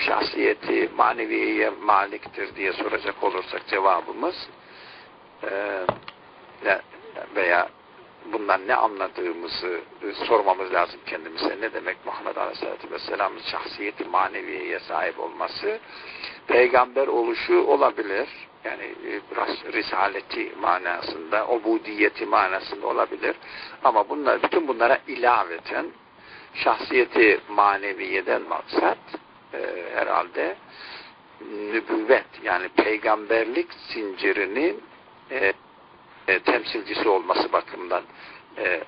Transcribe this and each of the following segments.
şahsiyeti maneviyeye maliktir diye soracak olursak cevabımız e, veya bundan ne anladığımızı e, sormamız lazım kendimize. Ne demek Muhammed Aleyhisselatü Vesselam'ın şahsiyeti maneviyeye sahip olması? Peygamber oluşu olabilir. Yani e, risaleti manasında, obudiyeti manasında olabilir. Ama bunlar, bütün bunlara ilaveten şahsiyeti maneviyeden maksat e, herhalde nübüvvet yani peygamberlik zincirinin e, e, temsilcisi olması bakımından e,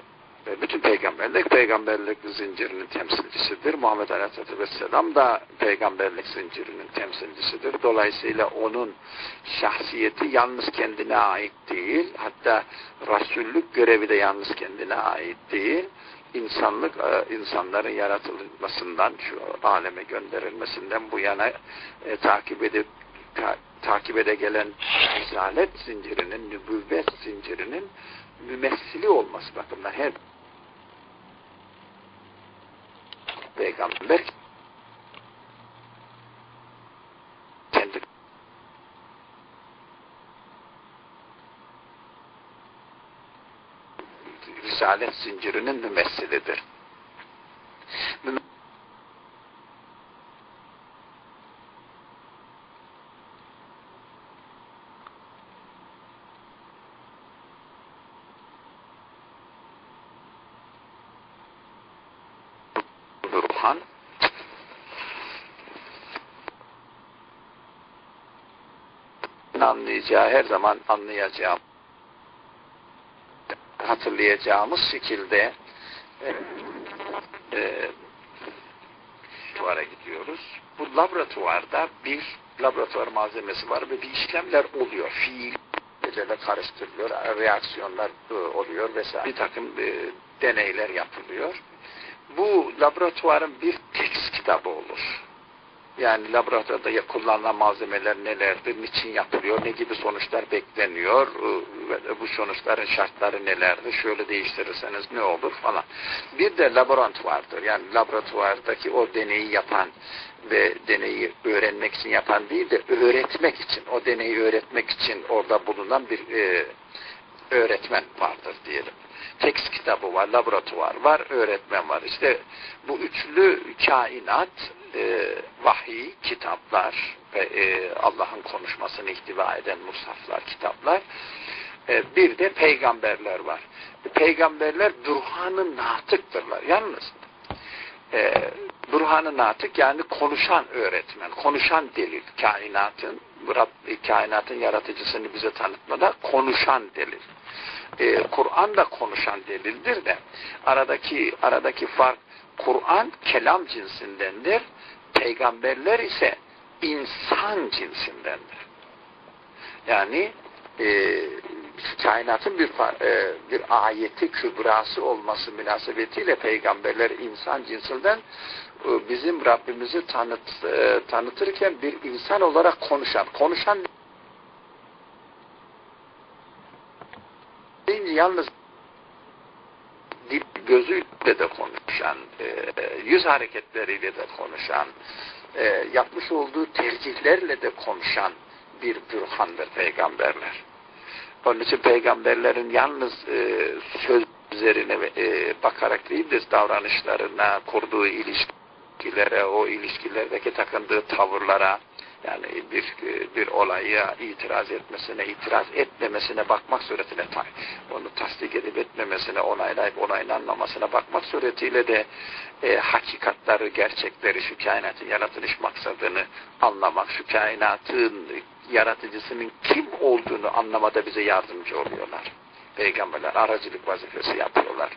bütün peygamberlik peygamberlik zincirinin temsilcisidir. Muhammed Aleyhisselatü Vesselam da peygamberlik zincirinin temsilcisidir. Dolayısıyla onun şahsiyeti yalnız kendine ait değil. Hatta Resullük görevi de yalnız kendine ait değil. İnsanlık, e, insanların yaratılmasından, şu aleme gönderilmesinden bu yana e, takip edip ta, takip ede gelen risalet zincirinin, nübüvvet zincirinin mümessili olması bakımından her peygamber kendi risalet zincirinin mümessilidir. Ruhan anlayacağı her zaman anlayacağım hatırlayacağımız şekilde e, e, laboratuvara gidiyoruz. Bu laboratuvarda bir laboratuvar malzemesi var ve bir işlemler oluyor. Fiil gecede karıştırılıyor, reaksiyonlar e, oluyor vesaire. Bir takım e, deneyler yapılıyor. Bu laboratuvarın bir tekst kitabı olur. Yani laboratuvarda kullanılan malzemeler nelerdir, niçin yapılıyor, ne gibi sonuçlar bekleniyor, ve bu sonuçların şartları nelerdir, şöyle değiştirirseniz ne olur falan. Bir de laboratuvardır. Yani laboratuvardaki o deneyi yapan ve deneyi öğrenmek için yapan değil de öğretmek için, o deneyi öğretmek için orada bulunan bir e, öğretmen vardır diyelim. Tekst kitabı var, laboratuvar var, öğretmen var. İşte bu üçlü kainat e, vahiy, kitaplar ve e, Allah'ın konuşmasını ihtiva eden musaflar, kitaplar. E, bir de peygamberler var. Peygamberler Burhan-ı Natık'tırlar. Yalnız e, Burhan-ı Natık yani konuşan öğretmen, konuşan delil. Kainatın, Rabbi, kainatın yaratıcısını bize tanıtmada konuşan delil. E, Kur'an da konuşan delildir de aradaki aradaki fark Kur'an kelam cinsindendir. Peygamberler ise insan cinsindendir. Yani e, kainatın bir e, bir ayeti kübrası olması münasebetiyle peygamberler insan cinsinden e, bizim Rabbimizi tanıt, e, tanıtırken bir insan olarak konuşan, konuşan deyince yalnız dil gözüyle de konuşan, e, yüz hareketleriyle de konuşan, e, yapmış olduğu tercihlerle de konuşan bir bürhandır peygamberler. Onun için peygamberlerin yalnız e, sözlerine e, bakarak değil de davranışlarına, kurduğu ilişkilere, o ilişkilerdeki takındığı tavırlara, yani bir bir olaya itiraz etmesine, itiraz etmemesine bakmak suretiyle onu tasdik edip etmemesine, onaylayıp onaylanmamasına bakmak suretiyle de e, hakikatları, gerçekleri, şu kainatın yaratılış maksadını anlamak, şu kainatın yaratıcısının kim olduğunu anlamada bize yardımcı oluyorlar. Peygamberler aracılık vazifesi yapıyorlar.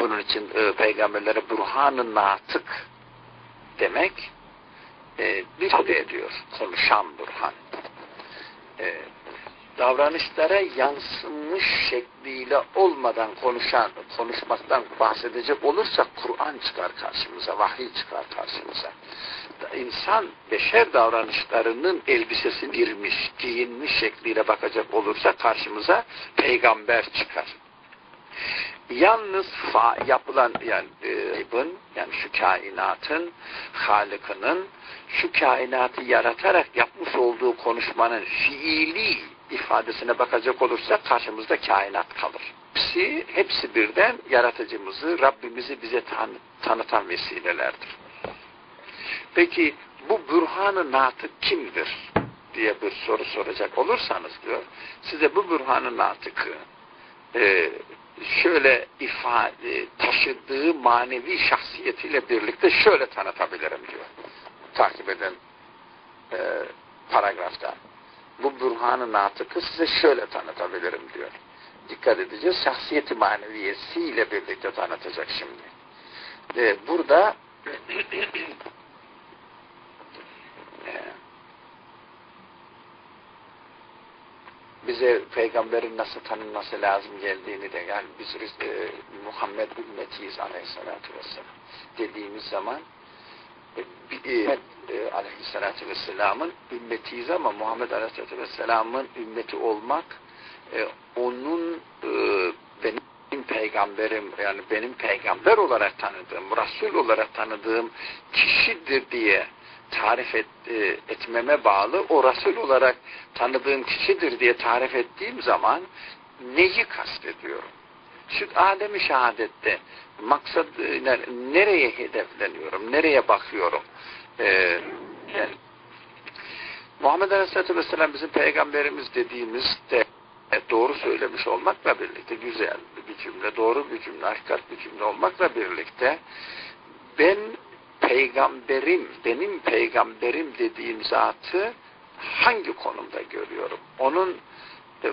Bunun için e, peygamberlere burhan-ı natık demek e, bir ediyor. Konuşan burhan. E, davranışlara yansımış şekliyle olmadan konuşan, konuşmaktan bahsedecek olursak Kur'an çıkar karşımıza, vahiy çıkar karşımıza. İnsan beşer davranışlarının elbisesini girmiş, giyinmiş şekliyle bakacak olursa karşımıza peygamber çıkar. Yalnız fa, yapılan yani e, yani şu kainatın Halık'ının şu kainatı yaratarak yapmış olduğu konuşmanın fiili ifadesine bakacak olursak karşımızda kainat kalır. Hepsi, hepsi birden yaratıcımızı, Rabbimizi bize tanı, tanıtan vesilelerdir. Peki bu bürhan-ı natık kimdir? diye bir soru soracak olursanız diyor, size bu bürhan-ı natıkı e, şöyle ifade taşıdığı manevi şahsiyetiyle birlikte şöyle tanıtabilirim diyor. Takip eden e, paragrafta. Bu bürhan-ı natıkı size şöyle tanıtabilirim diyor. Dikkat edeceğiz. Şahsiyeti maneviyesiyle birlikte tanıtacak şimdi. E, burada e, bize peygamberin nasıl tanınması lazım geldiğini de yani biz e, Muhammed ümmetiyiz aleyhissalatü vesselam dediğimiz zaman e, e, e, aleyhissalatü vesselamın ümmetiyiz ama Muhammed aleyhissalatü vesselamın ümmeti olmak e, onun e, benim peygamberim yani benim peygamber olarak tanıdığım, Resul olarak tanıdığım kişidir diye tarif et, e, etmeme bağlı o Resul olarak tanıdığım kişidir diye tarif ettiğim zaman neyi kastediyorum? Şu alemi şehadette maksat e, nereye hedefleniyorum, nereye bakıyorum? Ee, yani, Muhammed Aleyhisselatü Vesselam bizim peygamberimiz dediğimizde doğru söylemiş olmakla birlikte güzel bir cümle, doğru bir cümle, hakikat bir cümle olmakla birlikte ben peygamberim, benim peygamberim dediğim zatı hangi konumda görüyorum? Onun e,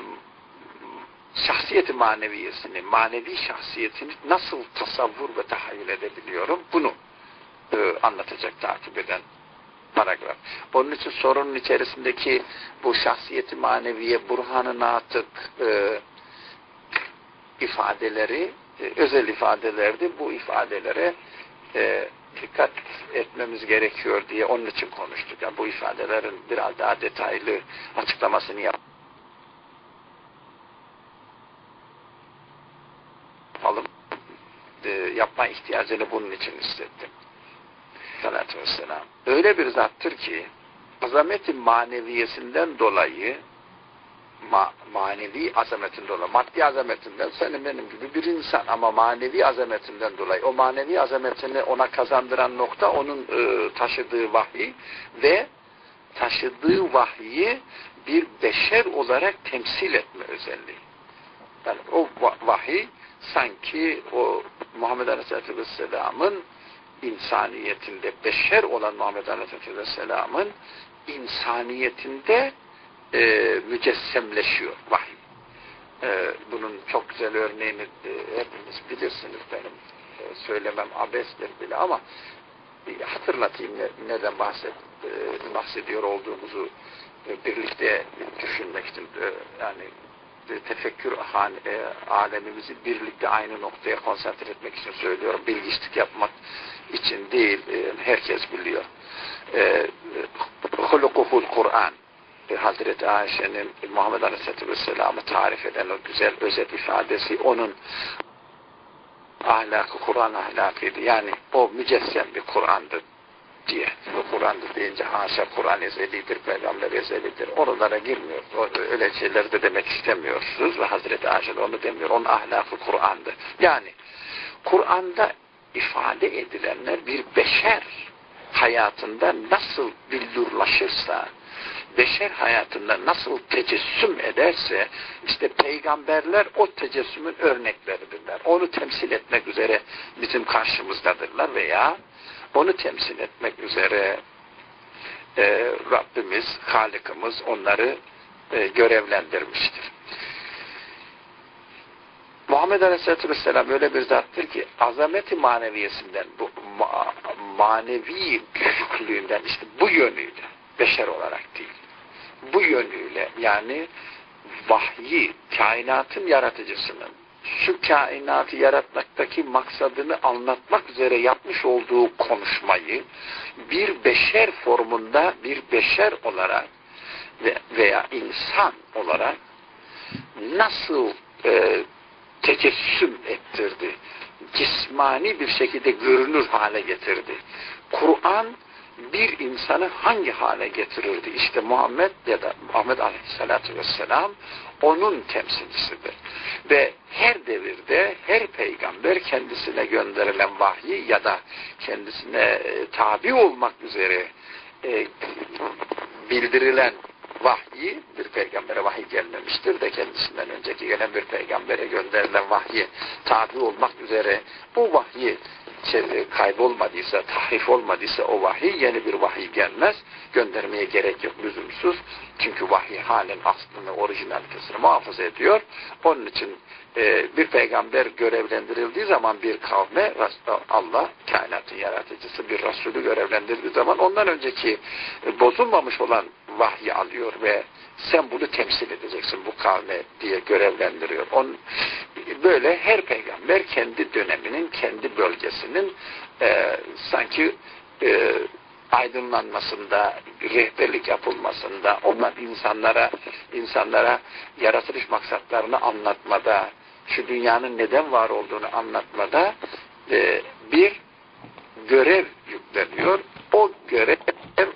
şahsiyeti maneviyesini, manevi şahsiyetini nasıl tasavvur ve tahayyül edebiliyorum? Bunu e, anlatacak takip eden paragraf. Onun için sorunun içerisindeki bu şahsiyeti maneviye, burhanı natık e, ifadeleri, e, özel ifadelerdi. Bu ifadelere e, dikkat etmemiz gerekiyor diye onun için konuştuk. Yani bu ifadelerin biraz daha detaylı açıklamasını yap yapalım. E, yapma ihtiyacını bunun için hissettim. Salatü vesselam. Öyle bir zattır ki azameti maneviyesinden dolayı ma manevi azametin dolayı, maddi azametinden senin benim gibi bir insan ama manevi azametinden dolayı o manevi azametini ona kazandıran nokta onun e, taşıdığı vahiy ve taşıdığı vahyi bir beşer olarak temsil etme özelliği. Yani o vahiy sanki o Muhammed Aleyhisselatü Vesselam'ın insaniyetinde beşer olan Muhammed Aleyhisselatü Vesselam'ın insaniyetinde e, mücessemleşiyor vahiy. E, bunun çok güzel örneğini e, hepiniz bilirsiniz benim e, söylemem abestir bile ama e, hatırlatayım ne, neden bahset, e, bahsediyor olduğumuzu e, birlikte düşünmek için e, yani tefekkür e, alemimizi birlikte aynı noktaya konsantre etmek için söylüyorum. Bilgiçlik yapmak için değil. E, herkes biliyor. E, Hulukuhul Kur'an Hazreti Ayşe'nin Muhammed Aleyhisselatü Vesselam'ı tarif eden o güzel özet ifadesi onun ahlakı Kur'an ahlakıydı. Yani o mücessem bir Kur'an'dı diye. Bu Kur'an'dır deyince haşa Kur'an ezelidir, peygamber ezelidir. Oralara girmiyor. O, öyle şeyleri de demek istemiyorsunuz ve Hazreti Ayşe de onu demiyor. Onun ahlakı Kur'an'dı. Yani Kur'an'da ifade edilenler bir beşer hayatında nasıl billurlaşırsa, beşer hayatında nasıl tecessüm ederse işte peygamberler o tecessümün örnekleridirler. Onu temsil etmek üzere bizim karşımızdadırlar veya onu temsil etmek üzere e, Rabbimiz, Halık'ımız onları e, görevlendirmiştir. Muhammed Aleyhisselatü Vesselam öyle bir zattır ki azameti maneviyesinden, bu ma manevi düşüklüğünden işte bu yönüyle, beşer olarak değil, bu yönüyle yani vahyi, kainatın yaratıcısının şu kainatı yaratmaktaki maksadını anlatmak üzere yapmış olduğu konuşmayı bir beşer formunda bir beşer olarak veya insan olarak nasıl e, tecessüm ettirdi. Cismani bir şekilde görünür hale getirdi. Kur'an bir insanı hangi hale getirirdi? İşte Muhammed ya da Muhammed Aleyhisselatü Vesselam onun temsilcisidir. Ve her devirde her peygamber kendisine gönderilen vahyi ya da kendisine e, tabi olmak üzere e, bildirilen vahyi bir peygambere vahiy gelmemiştir de kendisinden önceki gelen bir peygambere gönderilen vahyi tabi olmak üzere bu vahyi kaybolmadıysa, tahrif olmadıysa o vahiy yeni bir vahiy gelmez. Göndermeye gerek yok lüzumsuz. Çünkü vahiy halen aslını, orijinalitesini muhafaza ediyor. Onun için e, bir peygamber görevlendirildiği zaman bir kavme Allah, kainatın yaratıcısı bir Resulü görevlendirdiği zaman ondan önceki e, bozulmamış olan vahyi alıyor ve sen bunu temsil edeceksin bu kavme diye görevlendiriyor. On, böyle her peygamber kendi döneminin, kendi bölgesinin e, sanki e, aydınlanmasında, rehberlik yapılmasında, onlar insanlara insanlara yaratılış maksatlarını anlatmada, şu dünyanın neden var olduğunu anlatmada e, bir görev yükleniyor. O görev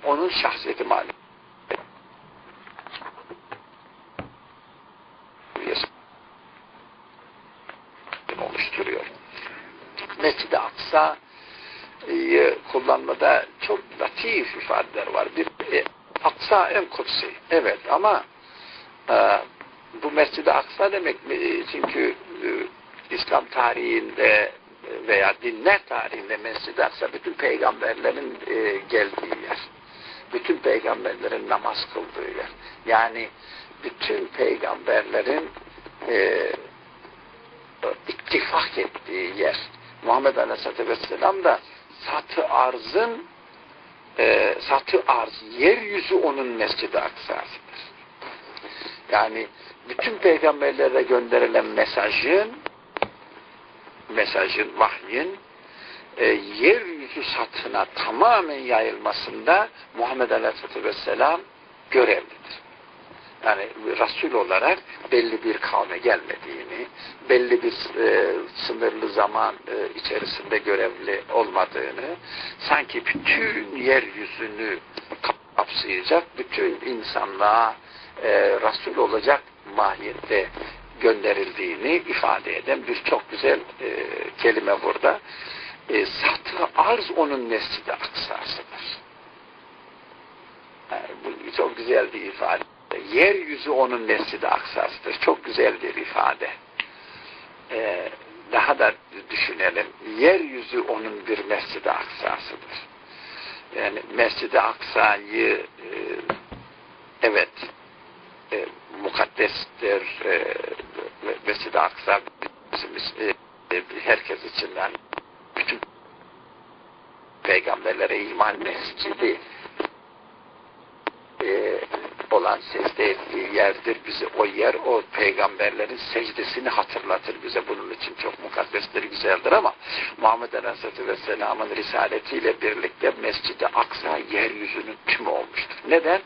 onun şahsiyeti malum. Mescid-i Aksa'yı kullanmada çok latif ifadeler var. Bir e, Aksa en kutsi. Evet ama e, bu Mescid-i Aksa demek mi? Çünkü e, İslam tarihinde veya dinler tarihinde Mescid-i Aksa bütün peygamberlerin e, geldiği yer. Bütün peygamberlerin namaz kıldığı yer. Yani bütün peygamberlerin e, ittifak ettiği yer. Muhammed Aleyhisselatü Vesselam da satı arzın e, satı arz, yeryüzü onun mescidi aksasıdır. Yani bütün peygamberlere gönderilen mesajın mesajın, vahyin e, yeryüzü satına tamamen yayılmasında Muhammed Aleyhisselatü Vesselam görevlidir yani Resul olarak belli bir kavme gelmediğini, belli bir e, sınırlı zaman e, içerisinde görevli olmadığını, sanki bütün yeryüzünü kapsayacak, bütün insanlığa e, Resul olacak mahiyette gönderildiğini ifade eden bir çok güzel e, kelime burada. E, satı arz onun mescidi aksasıdır. Yani bu çok güzel bir ifade yeryüzü onun mescidi aksasıdır. Çok güzel bir ifade. Ee, daha da düşünelim. Yeryüzü onun bir mescidi aksasıdır. Yani mescidi aksayı e, evet e, mukaddestir e, mescidi aksa bizim, e, herkes için yani bütün peygamberlere iman mescidi olan secde ettiği yerdir bize. O yer o peygamberlerin secdesini hatırlatır bize. Bunun için çok mukaddestir, güzeldir ama Muhammed Aleyhisselatü Vesselam'ın risaletiyle birlikte Mescid-i Aksa yeryüzünün tümü olmuştur. Neden?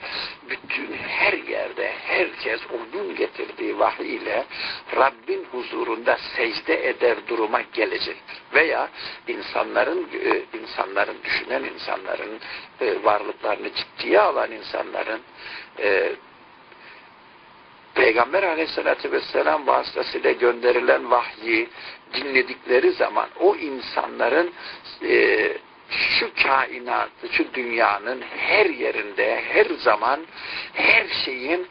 Bütün her yerde herkes onun getirdiği vahiy ile Rabbin huzurunda secde eder duruma gelecektir. Veya insanların e, insanların düşünen insanların e, varlıklarını ciddiye alan insanların e, Peygamber aleyhissalatü vesselam vasıtasıyla gönderilen vahyi dinledikleri zaman o insanların e, şu kainatı, şu dünyanın her yerinde, her zaman, her şeyin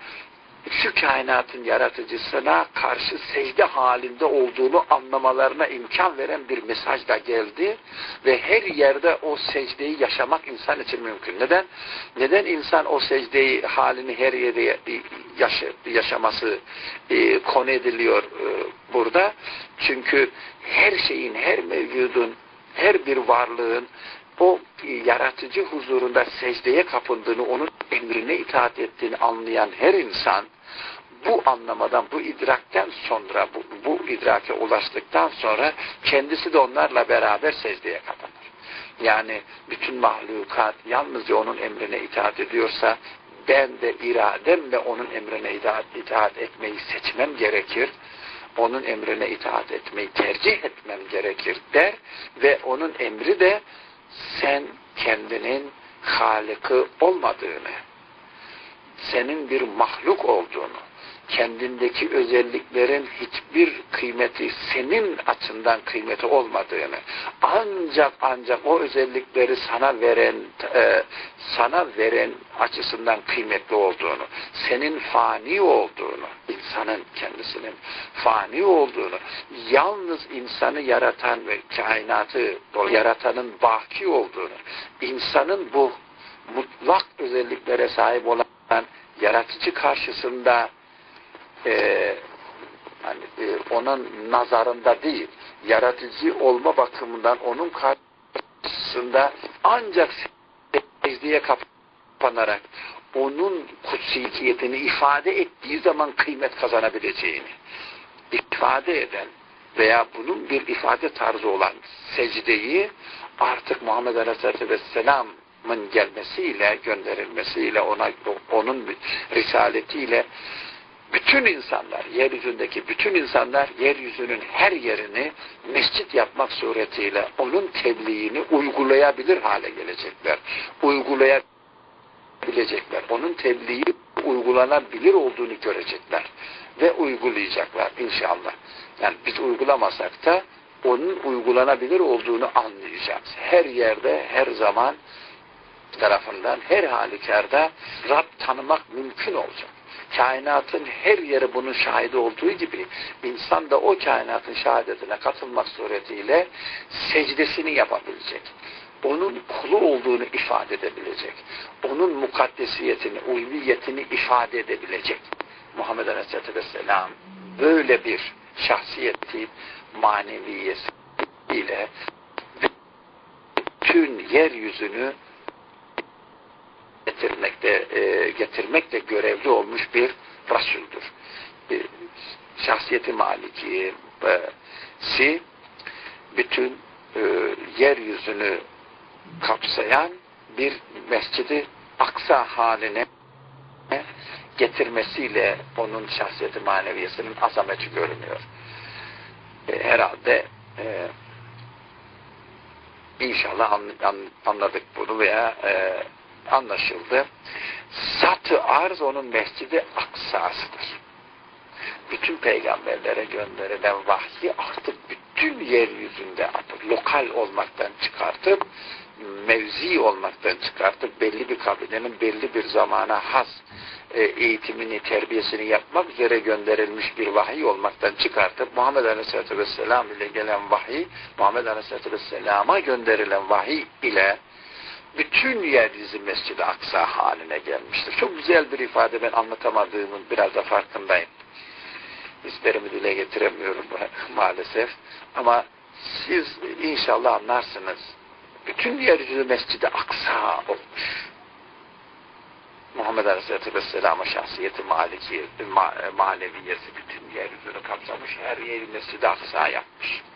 şu kainatın yaratıcısına karşı secde halinde olduğunu anlamalarına imkan veren bir mesaj da geldi ve her yerde o secdeyi yaşamak insan için mümkün. Neden? Neden insan o secdeyi halini her yerde yaşaması e, konu ediliyor e, burada? Çünkü her şeyin, her mevcudun, her bir varlığın o yaratıcı huzurunda secdeye kapındığını, onun emrine itaat ettiğini anlayan her insan bu anlamadan, bu idrakten sonra, bu, bu idrake ulaştıktan sonra kendisi de onlarla beraber secdeye kapanır. Yani bütün mahlukat yalnızca onun emrine itaat ediyorsa ben de irademle onun emrine itaat, itaat etmeyi seçmem gerekir. onun emrine itaat etmeyi tercih etmem gerekir der ve onun emri de sen kendinin Halık'ı olmadığını, senin bir mahluk olduğunu, kendindeki özelliklerin hiçbir kıymeti senin açından kıymeti olmadığını ancak ancak o özellikleri sana veren e, sana veren açısından kıymetli olduğunu senin fani olduğunu insanın kendisinin fani olduğunu yalnız insanı yaratan ve kainatı yaratanın baki olduğunu insanın bu mutlak özelliklere sahip olan yaratıcı karşısında e, hani, e, onun nazarında değil, yaratıcı olma bakımından onun karşısında ancak secdeye kapanarak onun kutsiyetini ifade ettiği zaman kıymet kazanabileceğini ifade eden veya bunun bir ifade tarzı olan secdeyi artık Muhammed Aleyhisselatü Vesselam'ın gelmesiyle, gönderilmesiyle, ona onun risaletiyle bütün insanlar, yeryüzündeki bütün insanlar yeryüzünün her yerini mescit yapmak suretiyle onun tebliğini uygulayabilir hale gelecekler. Uygulayabilecekler. Onun tebliği uygulanabilir olduğunu görecekler. Ve uygulayacaklar inşallah. Yani biz uygulamasak da onun uygulanabilir olduğunu anlayacağız. Her yerde, her zaman tarafından, her halükarda Rab tanımak mümkün olacak kainatın her yeri bunun şahidi olduğu gibi insan da o kainatın şehadetine katılmak suretiyle secdesini yapabilecek. Onun kulu olduğunu ifade edebilecek. Onun mukaddesiyetini, ulviyetini ifade edebilecek. Muhammed Aleyhisselatü Vesselam böyle bir şahsiyeti maneviyesiyle bütün yeryüzünü getirmekte e, getirmekle görevli olmuş bir Resul'dür. E, şahsiyeti maliki e, si bütün e, yeryüzünü kapsayan bir mescidi aksa haline getirmesiyle onun şahsiyeti maneviyesinin azameti görünüyor. E, herhalde e, inşallah an, an, anladık bunu veya e, anlaşıldı. Satı arz onun mescidi aksasıdır. Bütün peygamberlere gönderilen vahyi artık bütün yeryüzünde artık lokal olmaktan çıkartıp mevzi olmaktan çıkartıp belli bir kabilenin belli bir zamana has e, eğitimini, terbiyesini yapmak üzere gönderilmiş bir vahiy olmaktan çıkartıp Muhammed Aleyhisselatü Vesselam ile gelen vahiy, Muhammed Aleyhisselatü Vesselam'a gönderilen vahiy ile bütün yeryüzü Mescid-i Aksa haline gelmiştir. Çok güzel bir ifade ben anlatamadığımın biraz da farkındayım. Hislerimi dile getiremiyorum maalesef. Ama siz inşallah anlarsınız. Bütün yeryüzü Mescid-i Aksa olmuş. Muhammed Aleyhisselatü Vesselam'a şahsiyeti maliki, ma maneviyesi bütün yeryüzünü kapsamış. Her yeri Mescid-i Aksa yapmış ya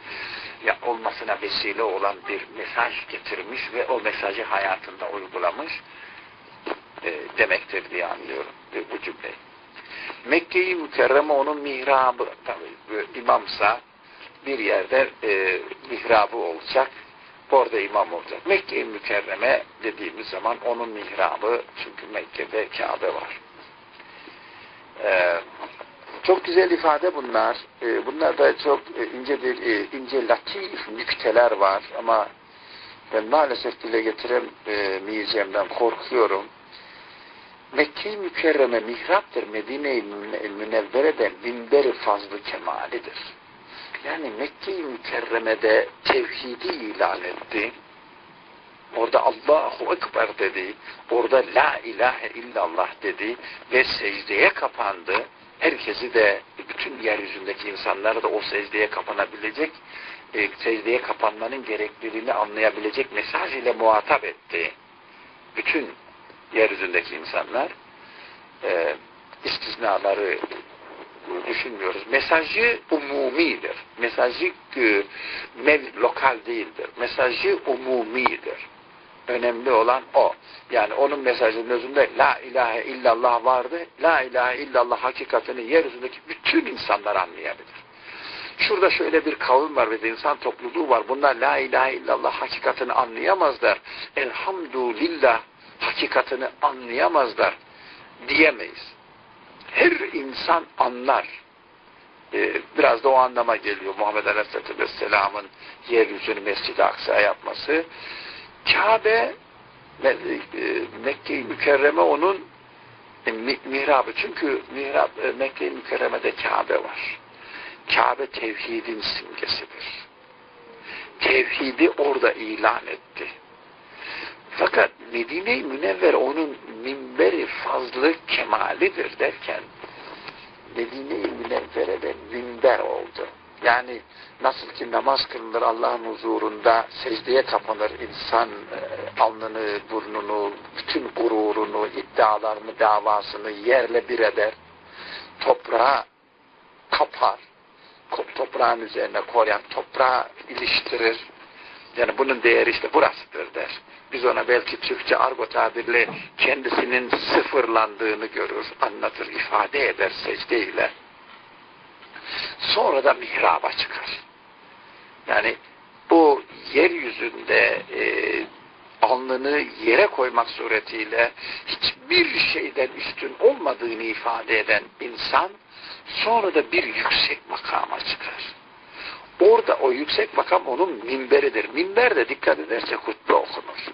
olmasına vesile olan bir mesaj getirmiş ve o mesajı hayatında uygulamış e, demektir diye anlıyorum bu cümleyi. Mekke-i Mükerreme onun mihrabı tabi imamsa bir yerde e, mihrabı olacak orada imam olacak. Mekke-i Mükerreme dediğimiz zaman onun mihrabı çünkü Mekke'de Kabe var. Eee çok güzel ifade bunlar. E, bunlar da çok e, ince bir e, ince latif nükteler var ama ben maalesef dile getiremeyeceğimden korkuyorum. Mekke-i Mükerreme mihraptır. Medine-i Münevvere'de minber-i fazlı kemalidir. Yani Mekke-i Mükerreme'de tevhidi ilan etti. Orada Allahu Ekber dedi. Orada La ilahe illallah dedi ve secdeye kapandı herkesi de bütün yeryüzündeki insanları da o secdeye kapanabilecek e, secdeye kapanmanın gerekliliğini anlayabilecek mesaj ile muhatap etti. Bütün yeryüzündeki insanlar e, istisnaları düşünmüyoruz. Mesajı umumidir. Mesajı e, lokal değildir. Mesajı umumidir. Önemli olan o. Yani onun mesajının özünde La ilahe illallah vardı. La ilahe illallah hakikatini yeryüzündeki bütün insanlar anlayabilir. Şurada şöyle bir kavim var ve insan topluluğu var. Bunlar la ilahe illallah hakikatini anlayamazlar. Elhamdülillah hakikatini anlayamazlar diyemeyiz. Her insan anlar. Ee, biraz da o anlama geliyor Muhammed Aleyhisselatü Vesselam'ın yeryüzünü Mescid-i Aksa'ya yapması. Kabe e, Mekke-i Mükerreme onun e, mihrabı. Çünkü mihrab e, Mekke-i Mükerreme'de Kabe var. Kabe tevhidin simgesidir. Tevhidi orada ilan etti. Fakat Medine-i Münevver onun minberi fazlı kemalidir derken Medine-i Münevvere'de minber oldu. Yani nasıl ki namaz kılınır Allah'ın huzurunda secdeye kapanır insan e, alnını, burnunu, bütün gururunu, iddialarını, davasını yerle bir eder. Toprağa kapar. Toprağın üzerine koyar, toprağa iliştirir. Yani bunun değeri işte burasıdır der. Biz ona belki Türkçe argo tabirle kendisinin sıfırlandığını görür, anlatır, ifade eder secdeyle. Sonra da mihraba çıkar. Yani bu yeryüzünde e, alnını yere koymak suretiyle hiçbir şeyden üstün olmadığını ifade eden insan sonra da bir yüksek makama çıkar. Orada o yüksek makam onun minberidir. Minber de dikkat ederse hutbe okunur.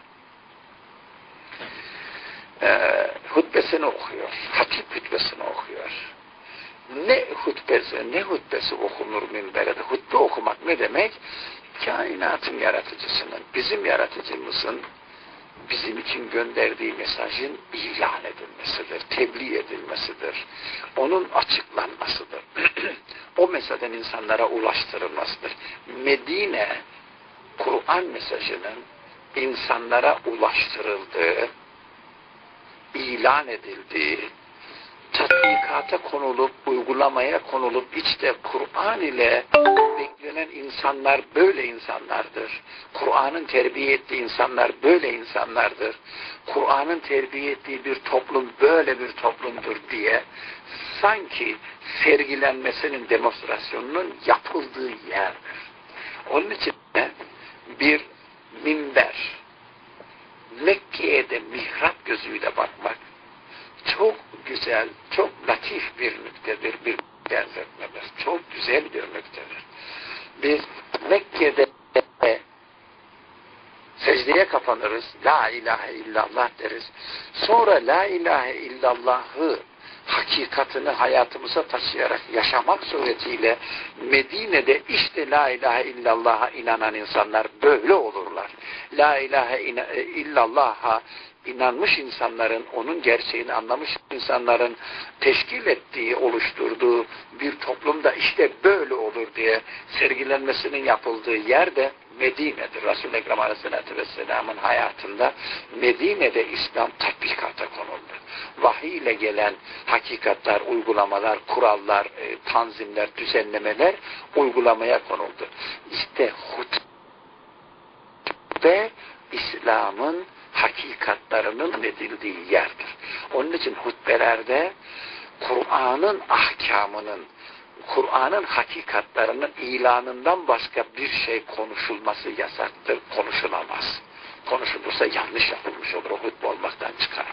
Ee, hutbesini okuyor. Hatip hutbesini okuyor. Ne hutbesi, ne hutbesi okunur minberede? Hutbe okumak ne demek? Kainatın yaratıcısının, bizim yaratıcımızın bizim için gönderdiği mesajın ilan edilmesidir, tebliğ edilmesidir. Onun açıklanmasıdır. o mesajın insanlara ulaştırılmasıdır. Medine, Kur'an mesajının insanlara ulaştırıldığı, ilan edildiği, tatbikata konulup, uygulamaya konulup, işte Kur'an ile beklenen insanlar böyle insanlardır. Kur'an'ın terbiye ettiği insanlar böyle insanlardır. Kur'an'ın terbiye ettiği bir toplum böyle bir toplumdur diye sanki sergilenmesinin demonstrasyonunun yapıldığı yerdir. Onun için de bir minber, Mekke'ye de mihrap gözüyle bakmak çok güzel, çok latif bir nüktedir, bir benzetmedir. Çok güzel bir nüktedir. Biz Mekke'de secdeye kapanırız, La ilahe illallah deriz. Sonra La ilahe illallah'ı hakikatini hayatımıza taşıyarak yaşamak suretiyle Medine'de işte La ilahe illallah'a inanan insanlar böyle olurlar. La ilahe illallah'a inanmış insanların, onun gerçeğini anlamış insanların teşkil ettiği, oluşturduğu bir toplumda işte böyle olur diye sergilenmesinin yapıldığı yerde Medine'dir. Resul-i Ekrem Aleyhisselatü Vesselam'ın hayatında Medine'de İslam tatbikata konuldu. Vahiy ile gelen hakikatler, uygulamalar, kurallar, e, tanzimler, düzenlemeler uygulamaya konuldu. İşte hutbe İslam'ın hakikatlarının edildiği yerdir. Onun için hutbelerde Kur'an'ın ahkamının, Kur'an'ın hakikatlarının ilanından başka bir şey konuşulması yasaktır, konuşulamaz. Konuşulursa yanlış yapılmış olur, o hutbe olmaktan çıkar.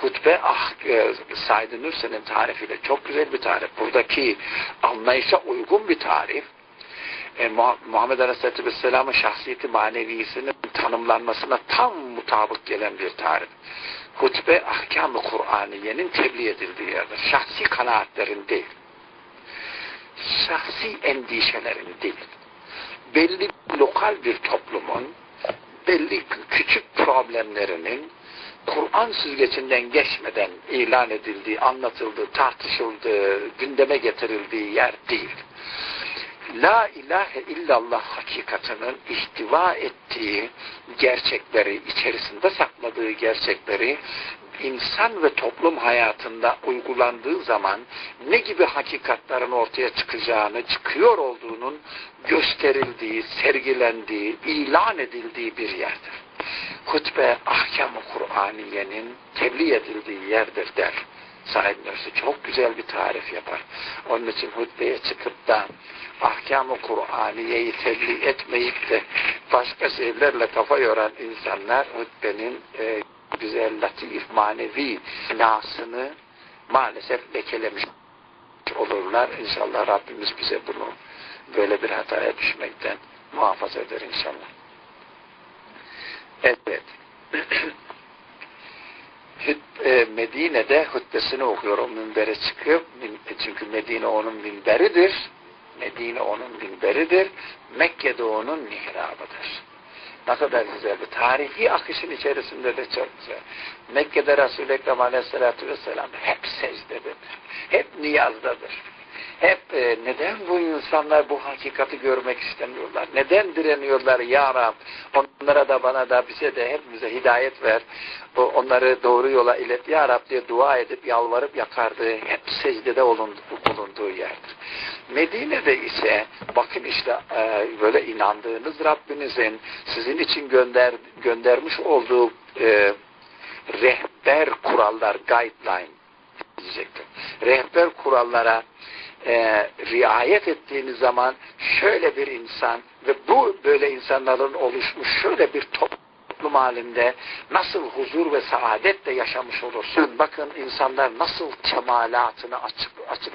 Hutbe ah, e, Said Nursi'nin tarifiyle çok güzel bir tarif. Buradaki anlayışa uygun bir tarif e, Muhammed Aleyhisselatü Vesselam'ın şahsiyeti manevisinin tanımlanmasına tam mutabık gelen bir tarif. Hutbe ahkam-ı Kur'aniyenin tebliğ edildiği yerdir. Şahsi kanaatlerin değil. Şahsi endişelerin değil. Belli lokal bir toplumun belli küçük problemlerinin Kur'an süzgecinden geçmeden ilan edildiği, anlatıldığı, tartışıldığı, gündeme getirildiği yer değil. La ilahe illallah hakikatinin ihtiva ettiği gerçekleri, içerisinde sakladığı gerçekleri insan ve toplum hayatında uygulandığı zaman ne gibi hakikatlerin ortaya çıkacağını, çıkıyor olduğunun gösterildiği, sergilendiği, ilan edildiği bir yerdir. Hutbe ahkam-ı Kur'aniyenin tebliğ edildiği yerdir der Said Nursi çok güzel bir tarif yapar. Onun için hutbeye çıkıp da ahkam-ı Kur'aniyeyi tebliğ etmeyip de başka şeylerle kafa yoran insanlar hutbenin e, güzel, latif, manevi nasını maalesef lekelemiş olurlar. İnşallah Rabbimiz bize bunu böyle bir hataya düşmekten muhafaza eder inşallah. Evet. E, Medine'de hutbesini okuyor o minbere çıkıp çünkü Medine onun minberidir. Medine onun minberidir. Mekke'de onun mihrabıdır. Ne kadar güzel bir tarihi akışın içerisinde de çok güzel. Mekke'de Resul-i Ekrem Aleyhisselatü Vesselam hep secdededir. Hep niyazdadır. Hep e, neden bu insanlar bu hakikati görmek istemiyorlar? Neden direniyorlar ya Rab? Onlara da bana da bize de hepimize hidayet ver. O, onları doğru yola ilet ya Rab diye dua edip yalvarıp yakardığı hep secdede bulunduğu yerdir. Medine'de ise bakın işte e, böyle inandığınız Rabbinizin sizin için gönder, göndermiş olduğu e, rehber kurallar, guideline diyecektim. Rehber kurallara e, riayet ettiğiniz zaman şöyle bir insan ve bu böyle insanların oluşmuş şöyle bir toplum halinde nasıl huzur ve saadetle yaşamış olursun. Bakın insanlar nasıl kemalatını açık açık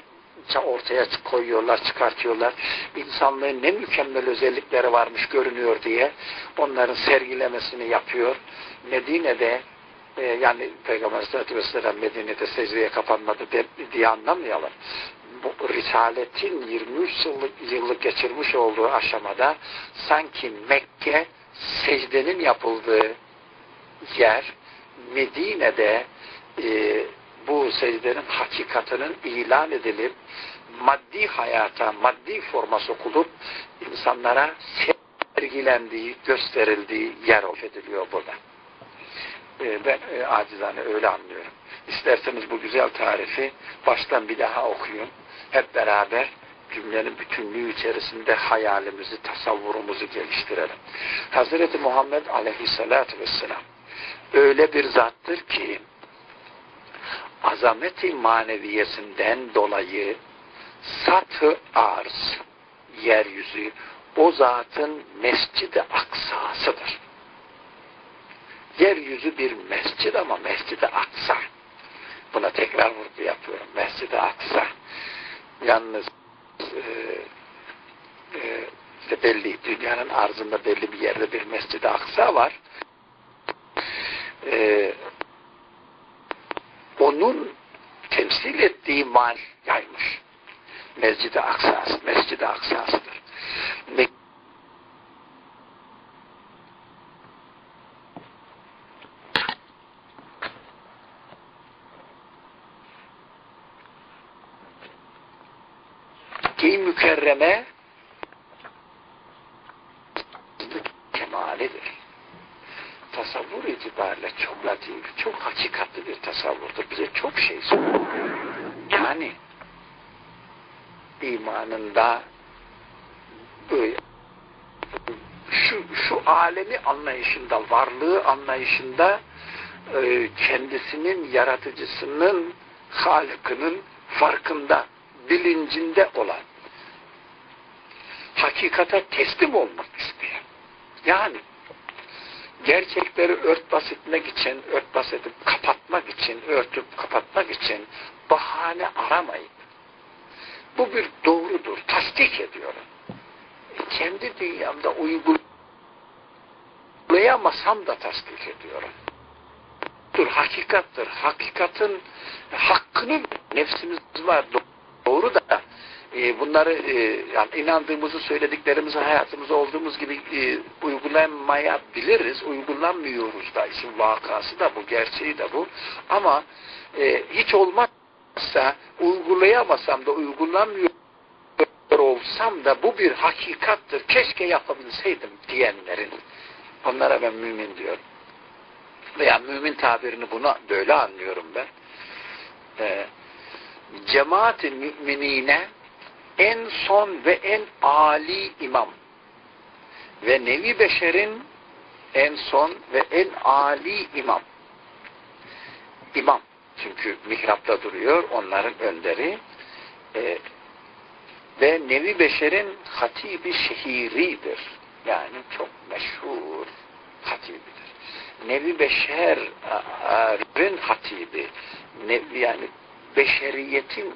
ortaya koyuyorlar, çıkartıyorlar. İnsanlığın ne mükemmel özellikleri varmış görünüyor diye onların sergilemesini yapıyor. Medine'de e, yani Peygamber Aleyhisselatü Vesselam Medine'de secdeye kapanmadı de, diye anlamayalım. Bu Risaletin 23 yıllık, yıllık geçirmiş olduğu aşamada sanki Mekke secdenin yapıldığı yer Medine'de e, bu secdenin hakikatinin ilan edilip maddi hayata, maddi forma sokulup insanlara sergilendiği, gösterildiği yer ediliyor burada. Ee, ben e, acizane öyle anlıyorum. İsterseniz bu güzel tarifi baştan bir daha okuyun. Hep beraber cümlenin bütünlüğü içerisinde hayalimizi, tasavvurumuzu geliştirelim. Hazreti Muhammed aleyhissalatü vesselam öyle bir zattır ki azameti maneviyesinden dolayı satı arz yeryüzü o zatın mescidi aksasıdır. Yeryüzü bir mescid ama mescidi aksa. Buna tekrar vurgu yapıyorum. Mescidi aksa. Yalnız e, e, işte belli, dünyanın arzında belli bir yerde bir mescidi aksa var. E, onun temsil ettiği mal yaymış. Mescid-i Aksas, Mescid-i Aksas'tır. Mekke-i Mükerreme kemalidir. Tasavvur itibariyle çok latif, çok hakikatli bir tasavvurdur. Bize çok şey söylüyor. Yani imanında böyle şu, şu alemi anlayışında, varlığı anlayışında e, kendisinin yaratıcısının, halıkının farkında, bilincinde olan hakikate teslim olmak isteyen. Yani gerçekleri örtbas etmek için, örtbas edip kapatmak için, örtüp kapatmak için bahane aramayın. Bu bir doğrudur. Tasdik ediyorum. E, kendi dünyamda uygulayamasam da tasdik ediyorum. Dur, hakikattır. Hakikatin hakkının nefsimiz var. Doğru da e, bunları e, yani inandığımızı söylediklerimizi hayatımızda olduğumuz gibi e, uygulamayabiliriz. Uygulamıyoruz da işin vakası da bu, gerçeği de bu. Ama e, hiç olmazsa uygulayamasam da uygulamıyor olsam da bu bir hakikattır. Keşke yapabilseydim diyenlerin onlara ben mümin diyorum. Veya mümin tabirini buna böyle anlıyorum ben. Ee, cemaat-i müminine en son ve en ali imam ve nevi beşerin en son ve en ali imam imam Çünkü mihrapta duruyor onların önderi. E, ve Nevi Beşer'in hatibi şehiridir. Yani çok meşhur hatibidir. Nevi Beşer'in hatibi, nevi, yani beşeriyetin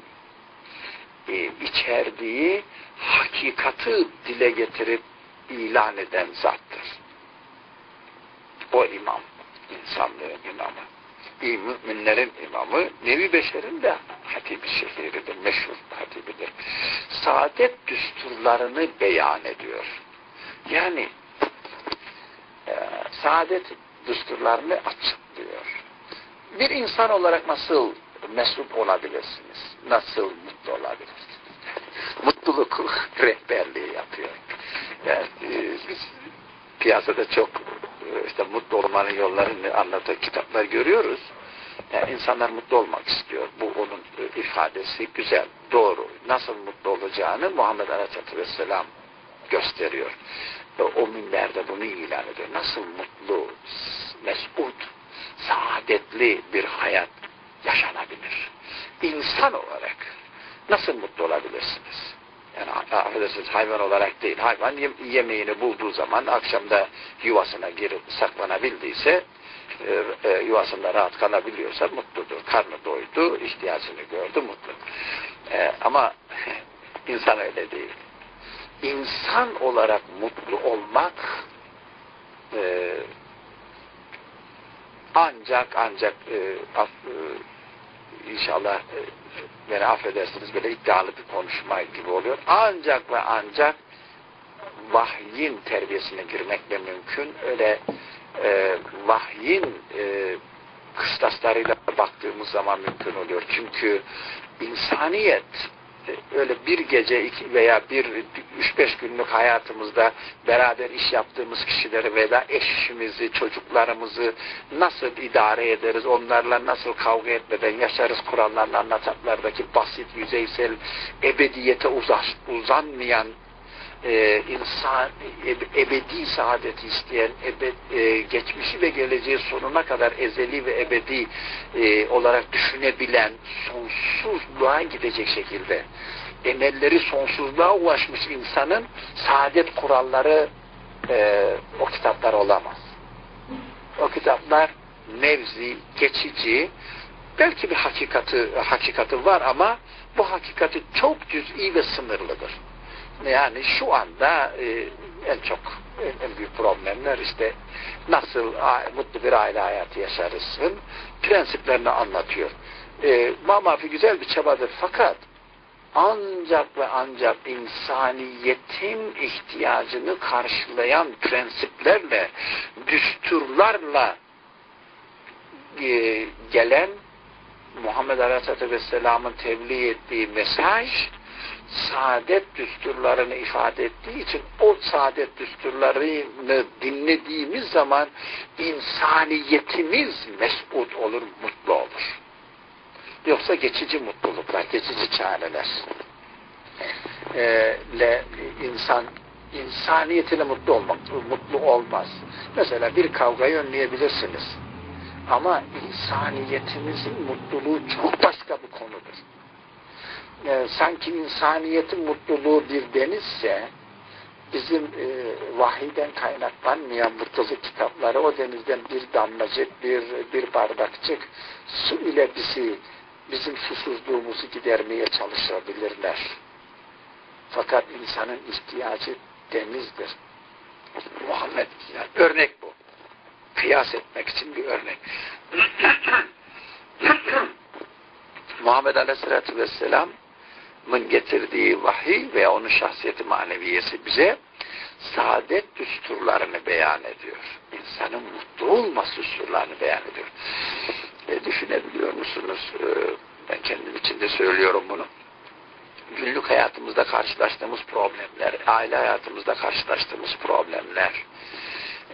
e, içerdiği hakikati dile getirip ilan eden zattır. O imam, insanlığın imamı. İyi müminlerin imamı, Nevi Beşer'in de hatibi şehiridir, meşhur hatibidir. Saadet düsturlarını beyan ediyor. Yani e, saadet düsturlarını açıklıyor. Bir insan olarak nasıl mesut olabilirsiniz? Nasıl mutlu olabilirsiniz? Mutluluk rehberliği yapıyor. Yani e, biz piyasada çok e, işte mutlu olmanın yollarını anlatan kitaplar görüyoruz. Yani insanlar mutlu olmak istiyor. Bu onun e, ifadesi güzel, doğru. Nasıl mutlu olacağını Muhammed Aleyhisselatü Vesselam gösteriyor. Ve o minberde bunu ilan ediyor. Nasıl mutlu, mesut, saadetli bir hayat yaşanabilir. İnsan olarak nasıl mutlu olabilirsiniz? Yani affedersiniz hayvan olarak değil. Hayvan yemeğini bulduğu zaman akşamda yuvasına girip saklanabildiyse e, e, yuvasında rahat kalabiliyorsa mutludur. Karnı doydu, ihtiyacını gördü, mutlu. E, ama insan öyle değil. İnsan olarak mutlu olmak e, ancak ancak e, e, inşallah e, beni affedersiniz böyle iddialı bir konuşma gibi oluyor. Ancak ve ancak vahyin terbiyesine girmekle mümkün. Öyle e, vahyin e, kıstaslarıyla baktığımız zaman mümkün oluyor. Çünkü insaniyet öyle bir gece iki veya bir üç beş günlük hayatımızda beraber iş yaptığımız kişileri veya eşimizi, çocuklarımızı nasıl idare ederiz, onlarla nasıl kavga etmeden yaşarız? Kur'an'ların anlatımlardaki basit, yüzeysel, ebediyete uzanmayan e, insan e, ebedi saadeti isteyen, ebed, e, geçmişi ve geleceği sonuna kadar ezeli ve ebedi e, olarak düşünebilen, sonsuzluğa gidecek şekilde emelleri sonsuzluğa ulaşmış insanın saadet kuralları e, o kitaplar olamaz. O kitaplar nevzi, geçici, belki bir hakikati, hakikati var ama bu hakikati çok cüz'i ve sınırlıdır yani şu anda e, en çok en büyük problemler işte nasıl mutlu bir aile hayatı yaşarısın prensiplerini anlatıyor. E, Mamafi güzel bir çabadır fakat ancak ve ancak insaniyetin ihtiyacını karşılayan prensiplerle, düsturlarla e, gelen Muhammed Aleyhisselatü Vesselam'ın tebliğ ettiği mesaj saadet düsturlarını ifade ettiği için o saadet düsturlarını dinlediğimiz zaman insaniyetimiz mesut olur, mutlu olur. Yoksa geçici mutluluklar, geçici çareler. Le, insan insaniyetine mutlu olmak, mutlu olmaz. Mesela bir kavgayı önleyebilirsiniz. Ama insaniyetimizin mutluluğu çok başka bir konudur e, sanki insaniyetin mutluluğu bir denizse bizim e, vahiden kaynaklanmayan mutluluk kitapları o denizden bir damlacık, bir, bir bardakçık su ile bizi bizim susuzluğumuzu gidermeye çalışabilirler. Fakat insanın ihtiyacı denizdir. Muhammed yani örnek bu. Kıyas etmek için bir örnek. Muhammed Aleyhisselatü Vesselam getirdiği vahiy ve onun şahsiyeti maneviyesi bize saadet düsturlarını beyan ediyor. İnsanın mutlu olması düsturlarını beyan ediyor. E, düşünebiliyor musunuz? E, ben kendim için de söylüyorum bunu. Günlük hayatımızda karşılaştığımız problemler, aile hayatımızda karşılaştığımız problemler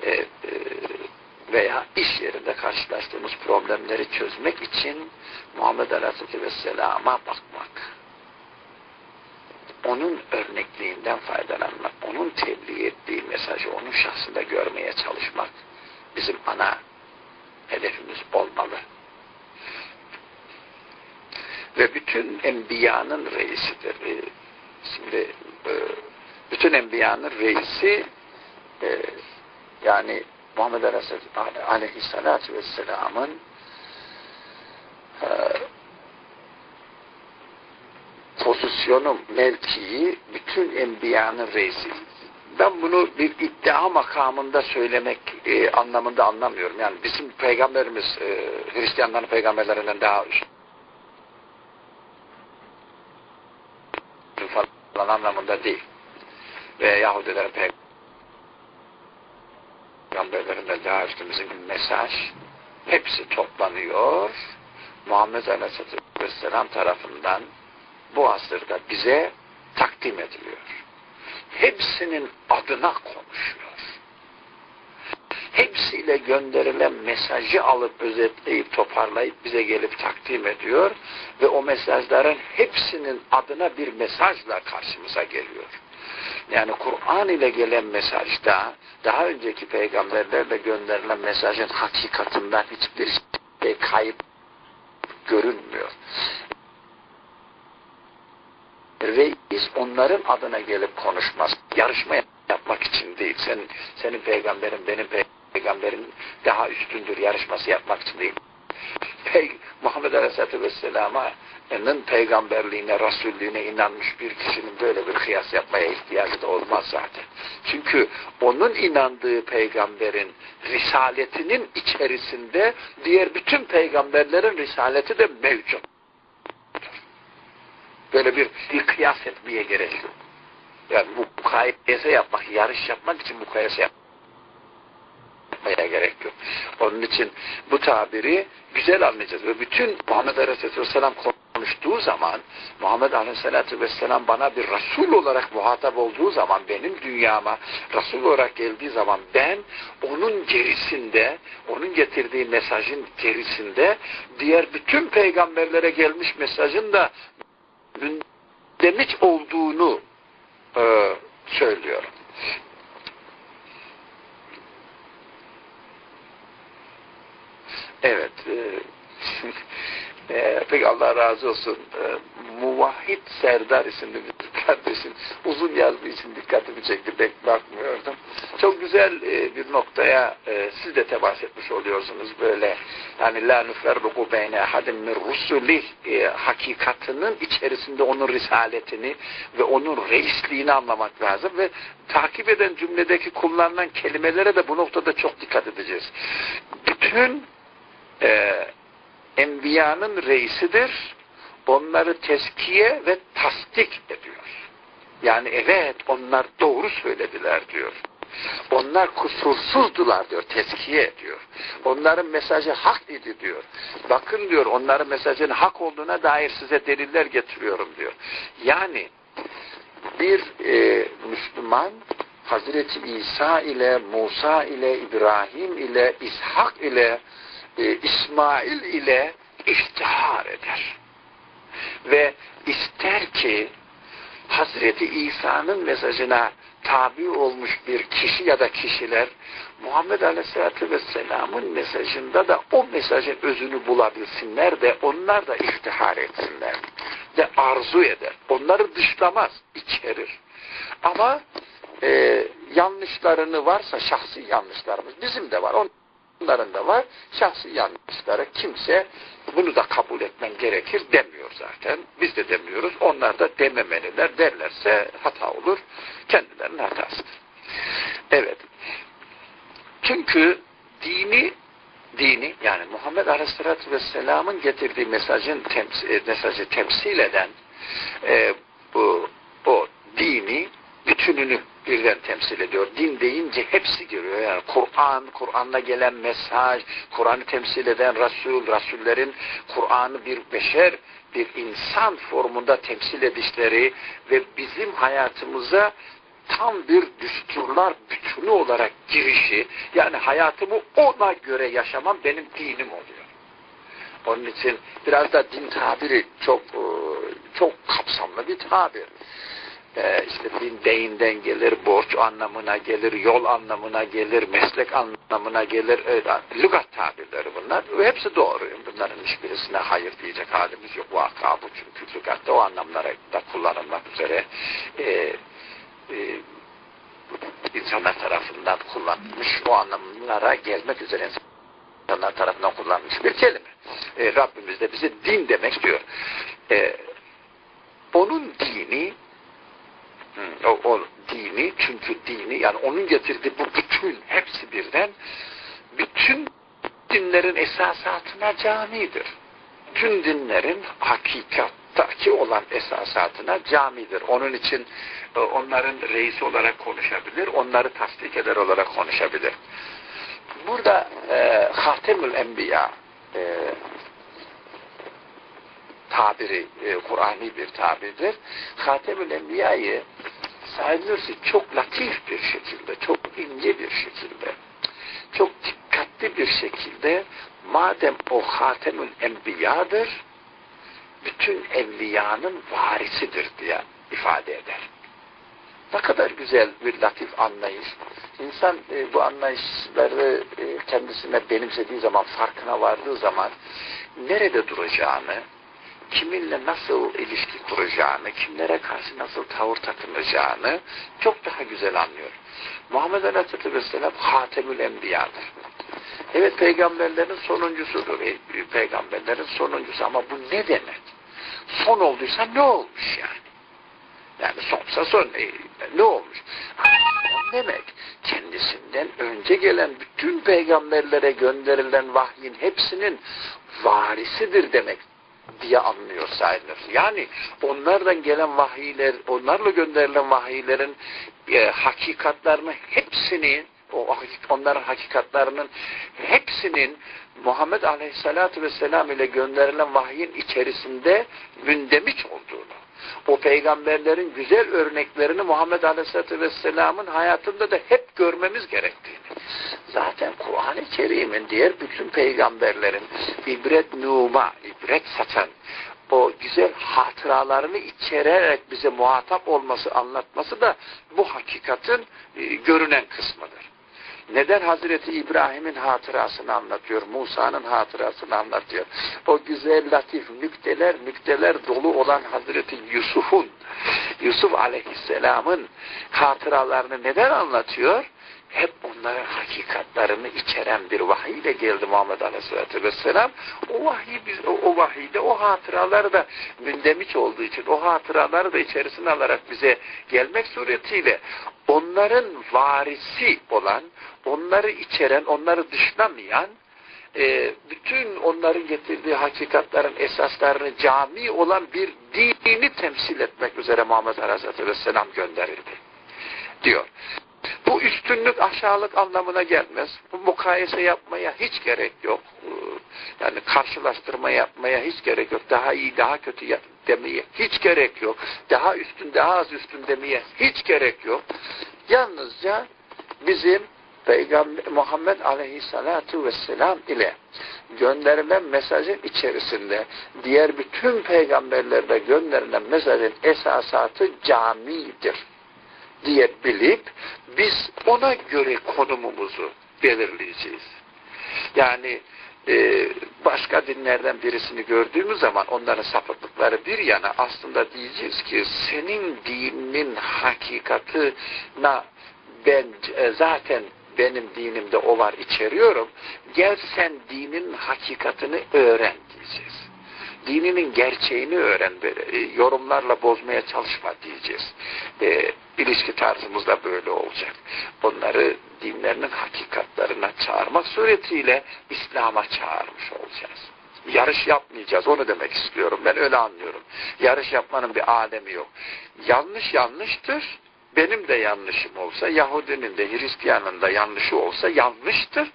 e, e, veya iş yerinde karşılaştığımız problemleri çözmek için Muhammed Aleyhisselatü Vesselam'a bakmak onun örnekliğinden faydalanmak, onun tebliğ ettiği mesajı onun şahsında görmeye çalışmak bizim ana hedefimiz olmalı. ve bütün enbiyanın reisidir. E, şimdi e, bütün enbiyanın reisi e, yani Muhammed Aleyhisselatü Vesselam'ın e, pozisyonu, mevkii bütün enbiyanın reisi. Ben bunu bir iddia makamında söylemek e, anlamında anlamıyorum. Yani bizim peygamberimiz e, Hristiyanların peygamberlerinden daha üst falan anlamında değil. Ve Yahudilerin peygamberlerinden daha üstümüzün mesaj hepsi toplanıyor. Muhammed Aleyhisselatü Vesselam tarafından bu asırda bize takdim ediliyor. Hepsinin adına konuşuyor. Hepsiyle gönderilen mesajı alıp özetleyip toparlayıp bize gelip takdim ediyor ve o mesajların hepsinin adına bir mesajla karşımıza geliyor. Yani Kur'an ile gelen mesajda daha önceki peygamberlerle gönderilen mesajın hakikatinden hiçbir şey kayıp görünmüyor reis onların adına gelip konuşmaz. Yarışma yapmak için değil. Sen, senin peygamberin benim peygamberin daha üstündür yarışması yapmak için değil. Pey Muhammed Aleyhisselatü Vesselam'ın peygamberliğine, rasullüğüne inanmış bir kişinin böyle bir kıyas yapmaya ihtiyacı da olmaz zaten. Çünkü onun inandığı peygamberin risaletinin içerisinde diğer bütün peygamberlerin risaleti de mevcut. Böyle bir, bir kıyas etmeye gerek yok. Yani bu mukayese yapmak, yarış yapmak için mukayese yapmaya gerek yok. Onun için bu tabiri güzel anlayacağız. Ve bütün Muhammed Aleyhisselatü Vesselam konuştuğu zaman Muhammed Aleyhisselatü Vesselam bana bir Resul olarak muhatap olduğu zaman benim dünyama Resul olarak geldiği zaman ben onun gerisinde onun getirdiği mesajın gerisinde diğer bütün peygamberlere gelmiş mesajın da gündemiş olduğunu e, söylüyor. Evet. E, e, peki Allah razı olsun. E, Muvahhid Serdar isimli bir kardeşim uzun yazdığı için dikkatimi çekti. Pek bakmıyordum. Çok güzel e, bir noktaya e, siz de temas etmiş oluyorsunuz böyle. Yani la nuferruku beyne ahadim min rusulih e, hakikatının içerisinde onun risaletini ve onun reisliğini anlamak lazım ve takip eden cümledeki kullanılan kelimelere de bu noktada çok dikkat edeceğiz. Bütün e, enbiyanın reisidir. Onları teskiye ve tasdik ediyor. Yani evet onlar doğru söylediler diyor. Onlar kusursuzdular diyor, teskiye ediyor. Onların mesajı hak idi diyor. Bakın diyor onların mesajının hak olduğuna dair size deliller getiriyorum diyor. Yani bir e, Müslüman Hazreti İsa ile Musa ile İbrahim ile İshak ile e, İsmail ile iftihar eder. Ve ister ki Hazreti İsa'nın mesajına tabi olmuş bir kişi ya da kişiler Muhammed Aleyhisselatü Vesselam'ın mesajında da o mesajın özünü bulabilsinler de onlar da iftihar etsinler de arzu eder. Onları dışlamaz, içerir. Ama e, yanlışlarını varsa şahsi yanlışlarımız bizim de var. Onların da var. Şahsi yanlışları kimse bunu da kabul etmen gerekir demiyor zaten. Biz de demiyoruz. Onlar da dememeliler. Derlerse hata olur. Kendilerinin hatasıdır. Evet. Çünkü dini dini yani Muhammed Aleyhisselatü Vesselam'ın getirdiği mesajın temsil, mesajı temsil eden e, bu o dini bütününü birden temsil ediyor. Din deyince hepsi giriyor. Yani Kur'an, Kur'an'la gelen mesaj, Kur'an'ı temsil eden Resul, Rasullerin Kur'an'ı bir beşer, bir insan formunda temsil edişleri ve bizim hayatımıza tam bir düsturlar bütünü olarak girişi, yani hayatımı ona göre yaşamam benim dinim oluyor. Onun için biraz da din tabiri çok çok kapsamlı bir tabir. E, işte din deyinden gelir, borç anlamına gelir, yol anlamına gelir, meslek anlamına gelir, e, lügat tabirleri bunlar. Hepsi doğru. Bunların hiçbirisine hayır diyecek halimiz yok. Vaka bu çünkü lügatta o anlamlara da kullanılmak üzere e, e, insanlar tarafından kullanılmış, o anlamlara gelmek üzere insanlar tarafından kullanılmış bir kelime. E, Rabbimiz de bize din demek diyor. E, onun dini o, o dini çünkü dini yani onun getirdiği bu bütün hepsi birden bütün dinlerin esasatına camidir. Tüm dinlerin hakikattaki olan esasatına camidir. Onun için e, onların reisi olarak konuşabilir, onları tasdik eder olarak konuşabilir. Burada e, Hatemül Enbiya e, tabiri e, Kur'an'i bir tabirdir. Hatemül Enbiya'yı sayılırsa çok latif bir şekilde, çok ince bir şekilde, çok dikkatli bir şekilde madem o Hatemül Enbiya'dır, bütün evliyanın varisidir diye ifade eder. Ne kadar güzel bir latif anlayış. İnsan e, bu anlayışları e, kendisine benimsediği zaman, farkına vardığı zaman nerede duracağını, kiminle nasıl ilişki kuracağını, kimlere karşı nasıl tavır takınacağını çok daha güzel anlıyor. Muhammed Aleyhisselatü Vesselam Hatemül Enbiya'dır. Evet peygamberlerin sonuncusudur. E, peygamberlerin sonuncusu ama bu ne demek? Son olduysa ne olmuş yani? Yani sonsa son e, ne olmuş? Demek kendisinden önce gelen bütün peygamberlere gönderilen vahyin hepsinin varisidir demek diye anlıyor sayılır. Yani onlardan gelen vahiyler, onlarla gönderilen vahiylerin e, hakikatlarını hepsini o onların hakikatlarının hepsinin Muhammed Aleyhisselatü Vesselam ile gönderilen vahyin içerisinde mündemiş olduğunu, o peygamberlerin güzel örneklerini Muhammed Aleyhisselatü Vesselam'ın hayatında da hep görmemiz gerektiğini. Zaten Kur'an-ı Kerim'in diğer bütün peygamberlerin ibret numa, ibret satan o güzel hatıralarını içererek bize muhatap olması, anlatması da bu hakikatin e, görünen kısmıdır. Neden Hazreti İbrahim'in hatırasını anlatıyor, Musa'nın hatırasını anlatıyor. O güzel, latif, nükteler, nükteler dolu olan Hazreti Yusuf'un, Yusuf Aleyhisselam'ın hatıralarını neden anlatıyor? Hep onların hakikatlarını içeren bir vahiy ile geldi Muhammed Aleyhisselatü Vesselam. O vahiy, biz, o, o vahiyde o hatıralar da mündemiş olduğu için o hatıraları da içerisine alarak bize gelmek suretiyle onların varisi olan, onları içeren, onları dışlamayan e, bütün onların getirdiği hakikatların esaslarını cami olan bir dini temsil etmek üzere Muhammed Aleyhisselatü Vesselam gönderildi. Diyor. Bu üstünlük aşağılık anlamına gelmez. Bu mukayese yapmaya hiç gerek yok. Yani karşılaştırma yapmaya hiç gerek yok. Daha iyi, daha kötü demeye hiç gerek yok. Daha üstün, daha az üstün demeye hiç gerek yok. Yalnızca bizim Peygamber Muhammed Aleyhissalatu vesselam ile gönderilen mesajın içerisinde diğer bütün peygamberlerde gönderilen mesajın esasatı camidir diye bilip biz ona göre konumumuzu belirleyeceğiz. Yani e, başka dinlerden birisini gördüğümüz zaman onların sapıklıkları bir yana aslında diyeceğiz ki senin dininin hakikatına ben e, zaten benim dinimde o var içeriyorum. Gel sen dinin hakikatini öğren diyeceğiz. Dininin gerçeğini öğren. E, yorumlarla bozmaya çalışma diyeceğiz. E, ilişki tarzımız da böyle olacak. Onları dinlerinin hakikatlarına çağırmak suretiyle İslam'a çağırmış olacağız. Yarış yapmayacağız. Onu demek istiyorum. Ben öyle anlıyorum. Yarış yapmanın bir alemi yok. Yanlış yanlıştır. Benim de yanlışım olsa, Yahudinin de Hristiyanın da yanlışı olsa yanlıştır.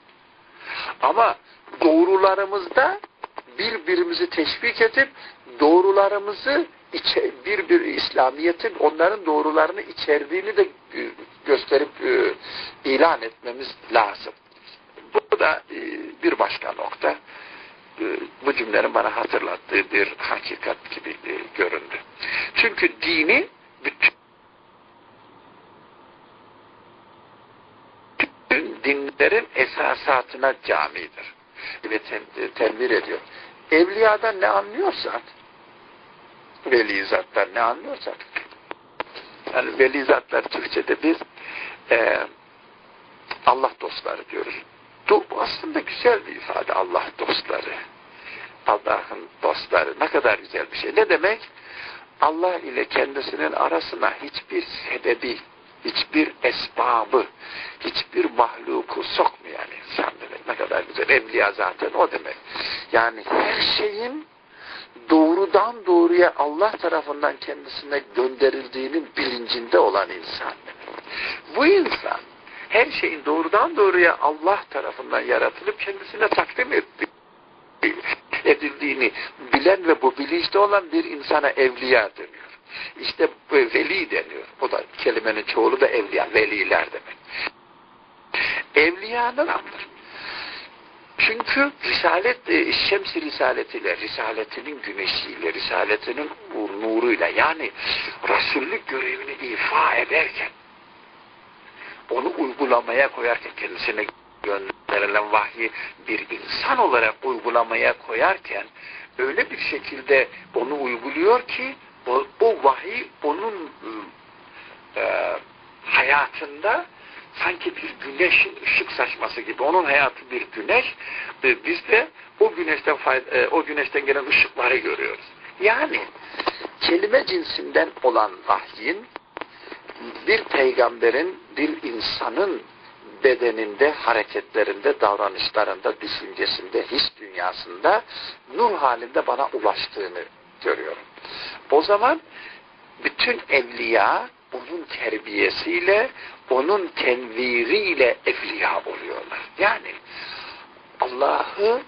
Ama doğrularımızda birbirimizi teşvik edip doğrularımızı içe, bir bir İslamiyet'in onların doğrularını içerdiğini de gösterip e, ilan etmemiz lazım. Bu da e, bir başka nokta. E, bu cümlenin bana hatırlattığı bir hakikat gibi göründü. Çünkü dini bütün dinlerin esasatına camidir. Evet, tenvir ediyor. Evliyadan ne anlıyorsan, veli zatlar ne anlıyorsan, yani veli zatlar Türkçe'de biz e, Allah dostları diyoruz. Bu aslında güzel bir ifade Allah dostları. Allah'ın dostları ne kadar güzel bir şey. Ne demek? Allah ile kendisinin arasına hiçbir sebebi, hiçbir esbabı, hiçbir mahluku sokmayan insan demek. Ne kadar güzel. Evliya zaten o demek. Yani her şeyin doğrudan doğruya Allah tarafından kendisine gönderildiğinin bilincinde olan insan demek. Bu insan her şeyin doğrudan doğruya Allah tarafından yaratılıp kendisine takdim etti edildiğini bilen ve bu bilinçte olan bir insana evliya deniyor. İşte veli deniyor. O da kelimenin çoğulu da evliya, veliler demek. Evliyanın andır. Çünkü Risalet, e, Şems-i Risaletiyle, Risaletinin güneşiyle, Risaletinin nuruyla yani Resullük görevini ifa ederken onu uygulamaya koyarken kendisine gönderilen vahyi bir insan olarak uygulamaya koyarken öyle bir şekilde onu uyguluyor ki o, o vahiy onun e, hayatında sanki bir güneşin ışık saçması gibi. Onun hayatı bir güneş. E, biz de o güneşten e, o güneşten gelen ışıkları görüyoruz. Yani kelime cinsinden olan vahyin bir peygamberin, bir insanın bedeninde, hareketlerinde, davranışlarında, düşüncesinde, his dünyasında nur halinde bana ulaştığını görüyorum. O zaman bütün evliya onun terbiyesiyle, onun tenviriyle evliya oluyorlar. Yani Allah'ı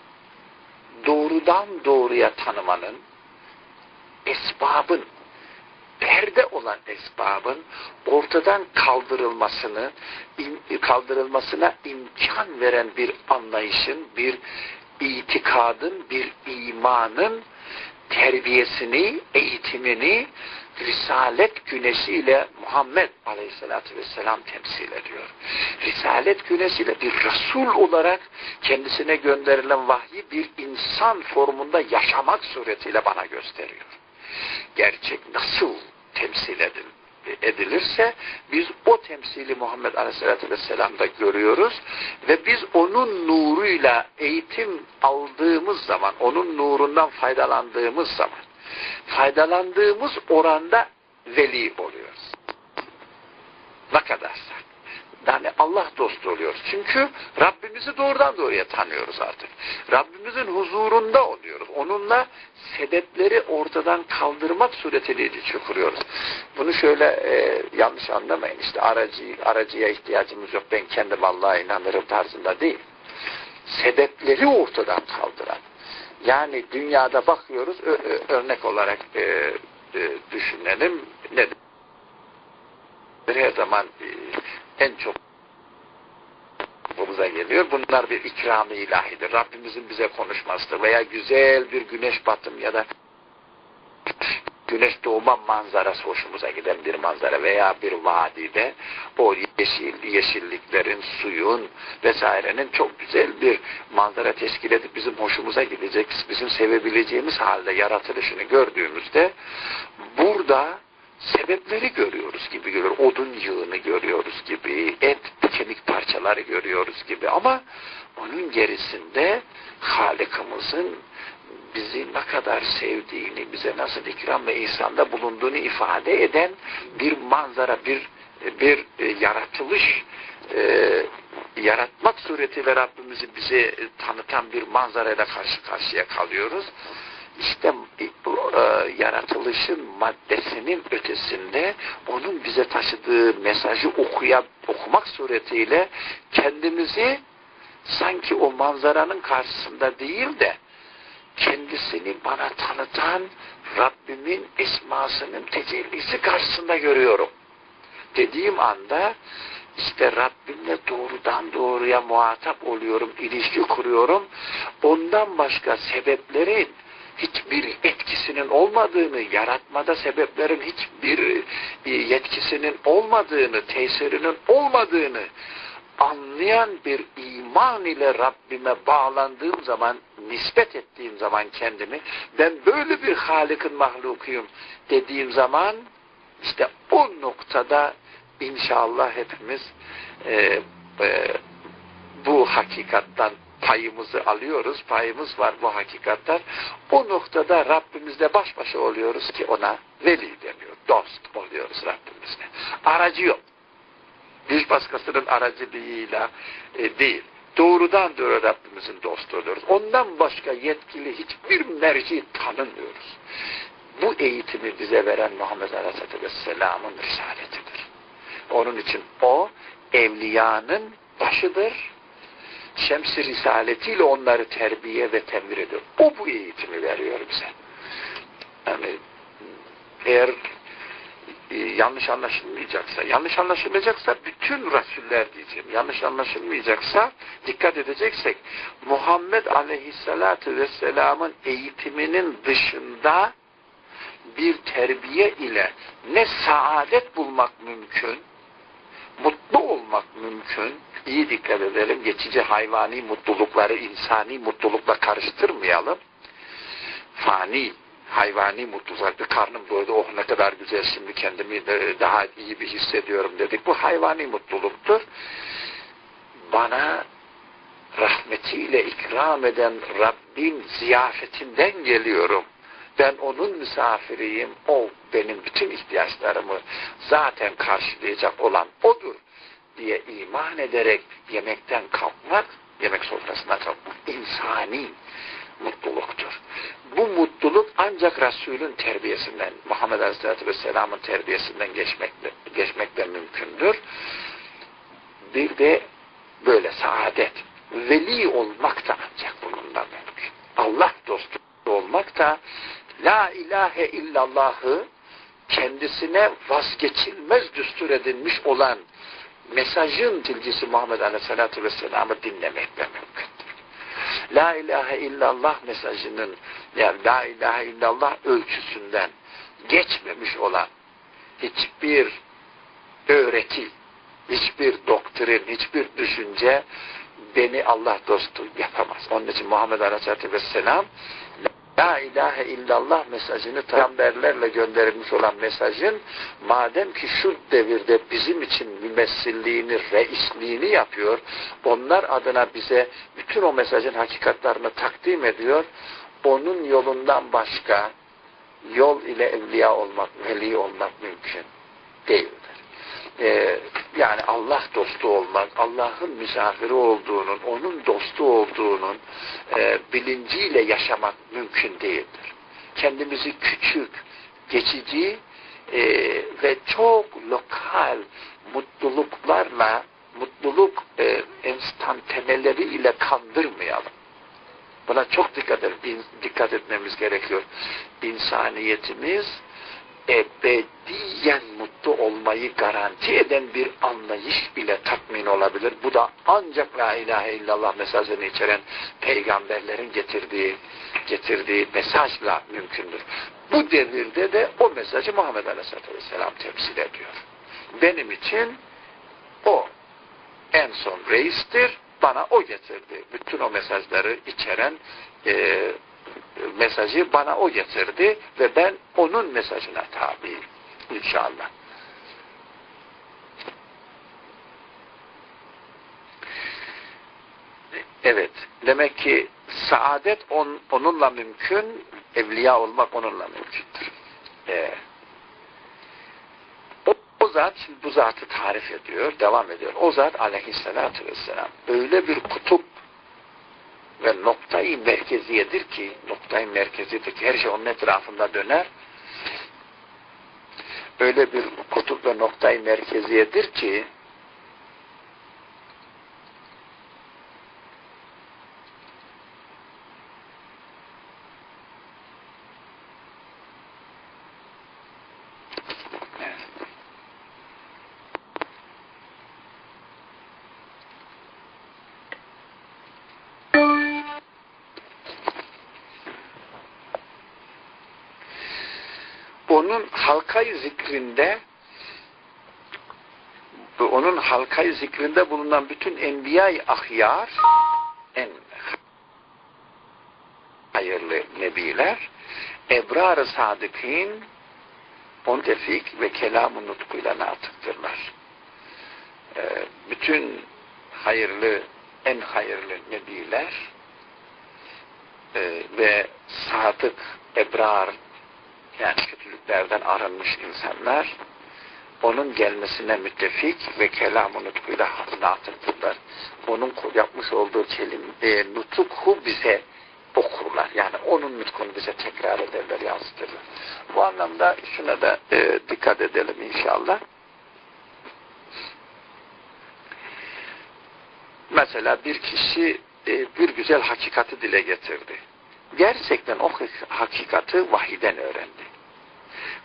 doğrudan doğruya tanımanın, esbabın, perde olan esbabın ortadan kaldırılmasını kaldırılmasına imkan veren bir anlayışın, bir itikadın, bir imanın terbiyesini, eğitimini Risalet güneşiyle Muhammed Aleyhisselatü Vesselam temsil ediyor. Risalet güneşiyle bir Resul olarak kendisine gönderilen vahyi bir insan formunda yaşamak suretiyle bana gösteriyor. Gerçek nasıl temsil edilirse biz o temsili Muhammed Aleyhisselatü Vesselam'da görüyoruz ve biz onun nuruyla eğitim aldığımız zaman, onun nurundan faydalandığımız zaman faydalandığımız oranda veli oluyoruz. Ne kadarsa. Yani Allah dostu oluyoruz. Çünkü Rabbimizi doğrudan doğruya tanıyoruz artık. Rabbimizin huzurunda oluyoruz. Onunla sebepleri ortadan kaldırmak suretiyle ilişki kuruyoruz. Bunu şöyle e, yanlış anlamayın. İşte aracı, aracıya ihtiyacımız yok. Ben kendim Allah'a inanırım tarzında değil. Sebepleri ortadan kaldıran. Yani dünyada bakıyoruz ö, ö, örnek olarak e, e, düşünelim. Ne her zaman e, en çok aklımıza geliyor. Bunlar bir ikram-ı ilahidir. Rabbimizin bize konuşmasıdır. Veya güzel bir güneş batım ya da güneş doğma manzarası hoşumuza giden bir manzara veya bir vadide o yeşil, yeşilliklerin, suyun vesairenin çok güzel bir manzara teşkil edip bizim hoşumuza gidecek, bizim sevebileceğimiz halde yaratılışını gördüğümüzde burada sebepleri görüyoruz gibi görüyoruz. Odun yığını görüyoruz gibi, et, kemik parçaları görüyoruz gibi ama onun gerisinde Halık'ımızın bizi ne kadar sevdiğini, bize nasıl ikram ve ihsanda bulunduğunu ifade eden bir manzara, bir bir e, yaratılış e, yaratmak suretiyle Rabbimizi bize tanıtan bir manzarayla karşı karşıya kalıyoruz. İşte bu e, yaratılışın maddesinin ötesinde onun bize taşıdığı mesajı okuya, okumak suretiyle kendimizi sanki o manzaranın karşısında değil de kendisini bana tanıtan Rabbimin esmasının tecellisi karşısında görüyorum. Dediğim anda işte Rabbimle doğrudan doğruya muhatap oluyorum, ilişki kuruyorum. Ondan başka sebeplerin hiçbir etkisinin olmadığını, yaratmada sebeplerin hiçbir e, yetkisinin olmadığını, tesirinin olmadığını anlayan bir iman ile Rabbime bağlandığım zaman, nispet ettiğim zaman kendimi, ben böyle bir Halık'ın mahlukuyum dediğim zaman, işte o noktada inşallah hepimiz e, e, bu hakikattan payımızı alıyoruz, payımız var bu hakikattan. O noktada Rabbimizle baş başa oluyoruz ki ona veli deniyor, dost oluyoruz Rabbimizle. Aracı yok. Bir başkasının aracılığıyla e, değil. Doğrudan doğru Rabbimizin dostu oluyoruz. Ondan başka yetkili hiçbir merci tanımıyoruz. Bu eğitimi bize veren Muhammed Aleyhisselatü Vesselam'ın risaletidir. Onun için o evliyanın başıdır. Şems-i risaletiyle onları terbiye ve temir ediyor. O bu eğitimi veriyor bize. Yani eğer e, yanlış anlaşılmayacaksa, yanlış anlaşılmayacaksa bütün rasuller diyeceğim. Yanlış anlaşılmayacaksa dikkat edeceksek Muhammed Aleyhisselatü Vesselam'ın eğitiminin dışında bir terbiye ile ne saadet bulmak mümkün, mutlu olmak mümkün, iyi dikkat edelim, geçici hayvani mutlulukları insani mutlulukla karıştırmayalım. Fani, hayvani mutluluklar, bir karnım doydu, oh ne kadar güzel şimdi kendimi daha iyi bir hissediyorum dedik. Bu hayvani mutluluktur. Bana rahmetiyle ikram eden Rabbin ziyafetinden geliyorum. Ben onun misafiriyim. O benim bütün ihtiyaçlarımı zaten karşılayacak olan odur diye iman ederek yemekten kalkmak, yemek sofrasına kalkmak insani mutluluktur. Bu mutluluk ancak Resul'ün terbiyesinden, Muhammed Aleyhisselatü Vesselam'ın terbiyesinden geçmekle, geçmekle mümkündür. Bir de böyle saadet, veli olmak da ancak bununla mümkün. Allah dostu olmak da La ilahe illallahı kendisine vazgeçilmez düstur edilmiş olan mesajın tilcisi Muhammed Aleyhisselatü Vesselam'ı dinlemekle mümkündür. La ilahe illallah mesajının yani La ilahe illallah ölçüsünden geçmemiş olan hiçbir öğreti, hiçbir doktrin, hiçbir düşünce beni Allah dostu yapamaz. Onun için Muhammed Aleyhisselatü Vesselam La ilahe illallah mesajını peygamberlerle gönderilmiş olan mesajın madem ki şu devirde bizim için mümessilliğini, reisliğini yapıyor, onlar adına bize bütün o mesajın hakikatlarını takdim ediyor, onun yolundan başka yol ile evliya olmak, veli olmak mümkün değildir. Ee, yani Allah dostu olmak, Allah'ın misafiri olduğunun, onun dostu olduğunun e, bilinciyle yaşamak mümkün değildir. Kendimizi küçük, geçici e, ve çok lokal mutluluklarla, mutluluk e, enstantaneleri kandırmayalım. Buna çok dikkat, dikkat etmemiz gerekiyor. İnsaniyetimiz ebediyen mutlu olmayı garanti eden bir anlayış bile tatmin olabilir. Bu da ancak La ilahe illallah mesajını içeren peygamberlerin getirdiği getirdiği mesajla mümkündür. Bu devirde de o mesajı Muhammed Aleyhisselatü Vesselam temsil ediyor. Benim için o en son reistir, bana o getirdi. Bütün o mesajları içeren e, mesajı bana o getirdi ve ben onun mesajına tabiyim inşallah. Evet, demek ki saadet on, onunla mümkün, evliya olmak onunla mümkündür. Ee, o, o zat, şimdi bu zatı tarif ediyor, devam ediyor. O zat aleyhissalatü vesselam öyle bir kutup ve noktayı merkeziyedir ki, noktayı merkezidir ki her şey onun etrafında döner. Öyle bir kutup ve noktayı merkeziyedir ki onun halkayı zikrinde onun halkayı zikrinde bulunan bütün enbiya-i ahyar en hayırlı nebiler ebrar-ı sadıkîn on tefik ve kelam-ı nutkuyla natıktırlar. Ee, bütün hayırlı, en hayırlı nebiler e, ve sadık, ebrar yani kötülüklerden arınmış insanlar onun gelmesine müttefik ve kelam-ı nutkuyla natıktırlar. Onun yapmış olduğu kelim, e, nutuku bize okurlar. Yani onun nutkunu bize tekrar ederler, yansıtırlar. Bu anlamda şuna da e, dikkat edelim inşallah. Mesela bir kişi e, bir güzel hakikati dile getirdi. Gerçekten o hakikati vahiden öğrendi.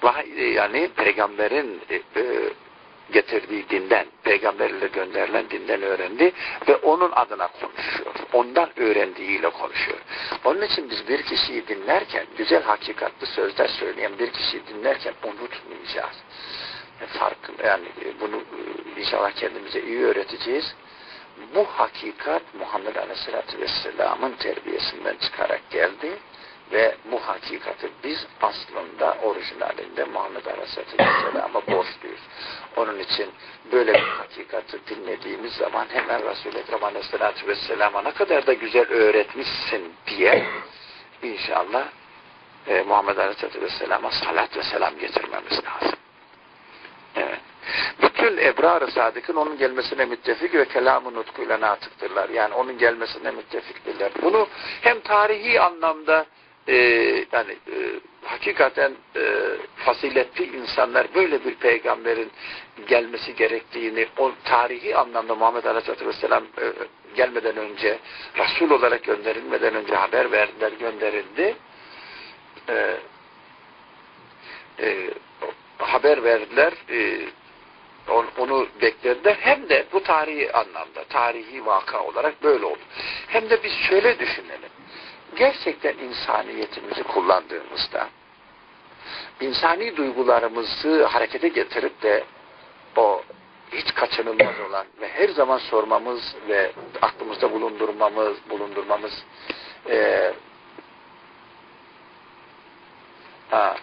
Vahiy, yani peygamberin e, e, getirdiği dinden, peygamberle gönderilen dinden öğrendi ve onun adına konuşuyor. Ondan öğrendiğiyle konuşuyor. Onun için biz bir kişiyi dinlerken, güzel hakikatli sözler söyleyen bir kişiyi dinlerken unutmayacağız. Farkın, yani bunu inşallah kendimize iyi öğreteceğiz. Bu hakikat Muhammed Aleyhisselatü Vesselam'ın terbiyesinden çıkarak geldi ve bu hakikati biz aslında orijinalinde Muhammed Aleyhisselatü Vesselam'a borçluyuz. Onun için böyle bir hakikati dinlediğimiz zaman hemen Resul-i Ekrem Aleyhisselatü Vesselam'a ne kadar da güzel öğretmişsin diye inşallah e, Muhammed Aleyhisselatü Vesselam'a salat ve selam getirmemiz lazım. Evet. Bütün ebrar-ı sadıkın onun gelmesine müttefik ve kelam-ı nutkuyla natıktırlar. Yani onun gelmesine müttefiktirler. Bunu hem tarihi anlamda e, yani e, hakikaten e, faziletli insanlar böyle bir peygamberin gelmesi gerektiğini o tarihi anlamda Muhammed Aleyhisselatü Vesselam e, gelmeden önce Resul olarak gönderilmeden önce haber verdiler gönderildi. E, e, haber verdiler e, onu beklediler. Hem de bu tarihi anlamda, tarihi vaka olarak böyle oldu. Hem de biz şöyle düşünelim. Gerçekten insaniyetimizi kullandığımızda insani duygularımızı harekete getirip de o hiç kaçınılmaz olan ve her zaman sormamız ve aklımızda bulundurmamız bulundurmamız e, ha,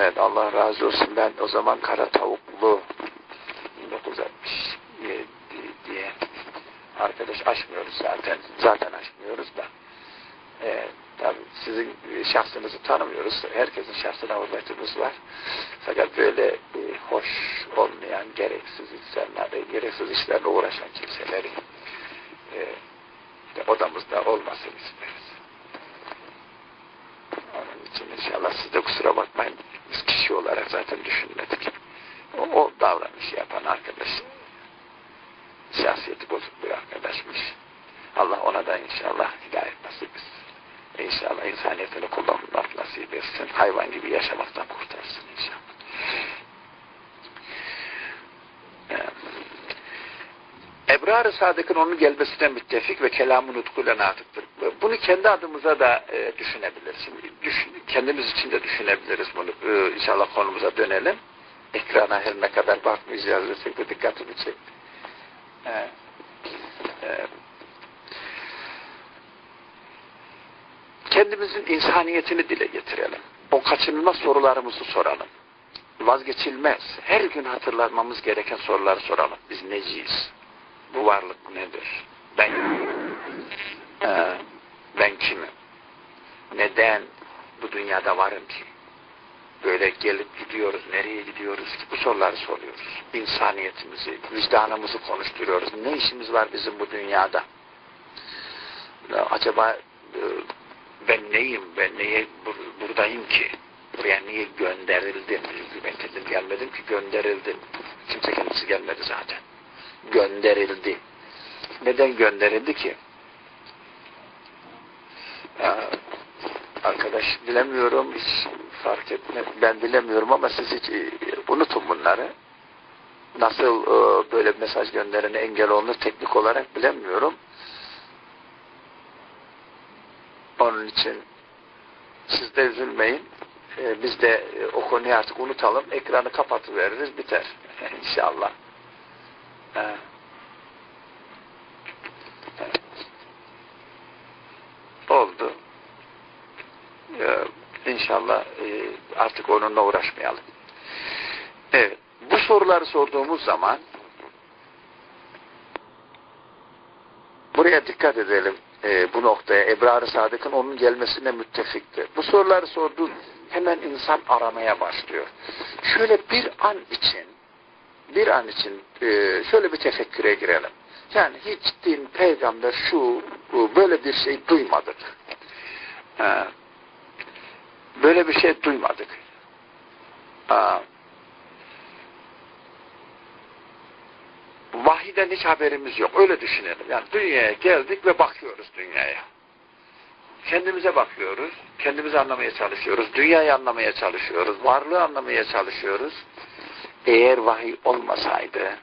Evet Allah razı olsun. Ben o zaman kara tavuklu 1960 diye arkadaş açmıyoruz zaten. Zaten açmıyoruz da. Ee, tabii sizin şahsınızı tanımıyoruz. Herkesin şahsına hürmetimiz var. Fakat böyle e, hoş olmayan gereksiz insanları, gereksiz işlerle uğraşan kimseleri e, odamızda olmasını isteriz. Onun için inşallah siz de kusura bakmayın. Kişi olarak zaten düşünmedik. O, o davranışı yapan arkadaş şahsiyeti bozuk bir arkadaşmış. Allah ona da inşallah hidayet nasip etsin. İnşallah insaniyetini kullanmak nasip etsin. Hayvan gibi yaşamaktan kurtarsın inşallah. Ebrar-ı Sadık'ın onun gelmesine müttefik ve kelamı nutkuyla natıktır. Bunu kendi adımıza da e, düşünebiliriz. Düşün, kendimiz için de düşünebiliriz bunu. E, inşallah konumuza dönelim. Ekrana her ne kadar bakmayacağız desek bu dikkatimi çekti. E, e, kendimizin insaniyetini dile getirelim. O kaçınılmaz sorularımızı soralım. Vazgeçilmez. Her gün hatırlamamız gereken soruları soralım. Biz neciyiz? Bu varlık nedir? Ben e, ben kimim? Neden bu dünyada varım ki? Böyle gelip gidiyoruz, nereye gidiyoruz ki? Bu soruları soruyoruz. İnsaniyetimizi, vicdanımızı konuşturuyoruz. Ne işimiz var bizim bu dünyada? Acaba e, ben neyim, ben neye bur buradayım ki? Buraya niye gönderildim? Ben kendim gelmedim ki gönderildim. Kimse kendisi gelmedi zaten. Gönderildi. Neden gönderildi ki? Ya, arkadaş bilemiyorum, hiç fark etme. Ben bilemiyorum ama siz hiç e, unutun bunları. Nasıl e, böyle mesaj gönderene engel olunur teknik olarak bilemiyorum. Onun için siz de üzülmeyin. e, biz de e, o konuyu artık unutalım. Ekranı kapatıveririz biter. İnşallah. Evet. Oldu. Ee, inşallah e, artık onunla uğraşmayalım. Evet. Bu soruları sorduğumuz zaman buraya dikkat edelim e, bu noktaya. Ebrar-ı Sadık'ın onun gelmesine müttefikti. Bu soruları sorduğu hemen insan aramaya başlıyor. Şöyle bir an için bir an için e, şöyle bir tefekküre girelim. Yani hiç din, peygamber şu, bu, böyle bir şey duymadık. Böyle bir şey duymadık. Ee, vahiden hiç haberimiz yok. Öyle düşünelim. Yani dünyaya geldik ve bakıyoruz dünyaya. Kendimize bakıyoruz. Kendimizi anlamaya çalışıyoruz. Dünyayı anlamaya çalışıyoruz. Varlığı anlamaya çalışıyoruz. Eğer vahiy olmasaydı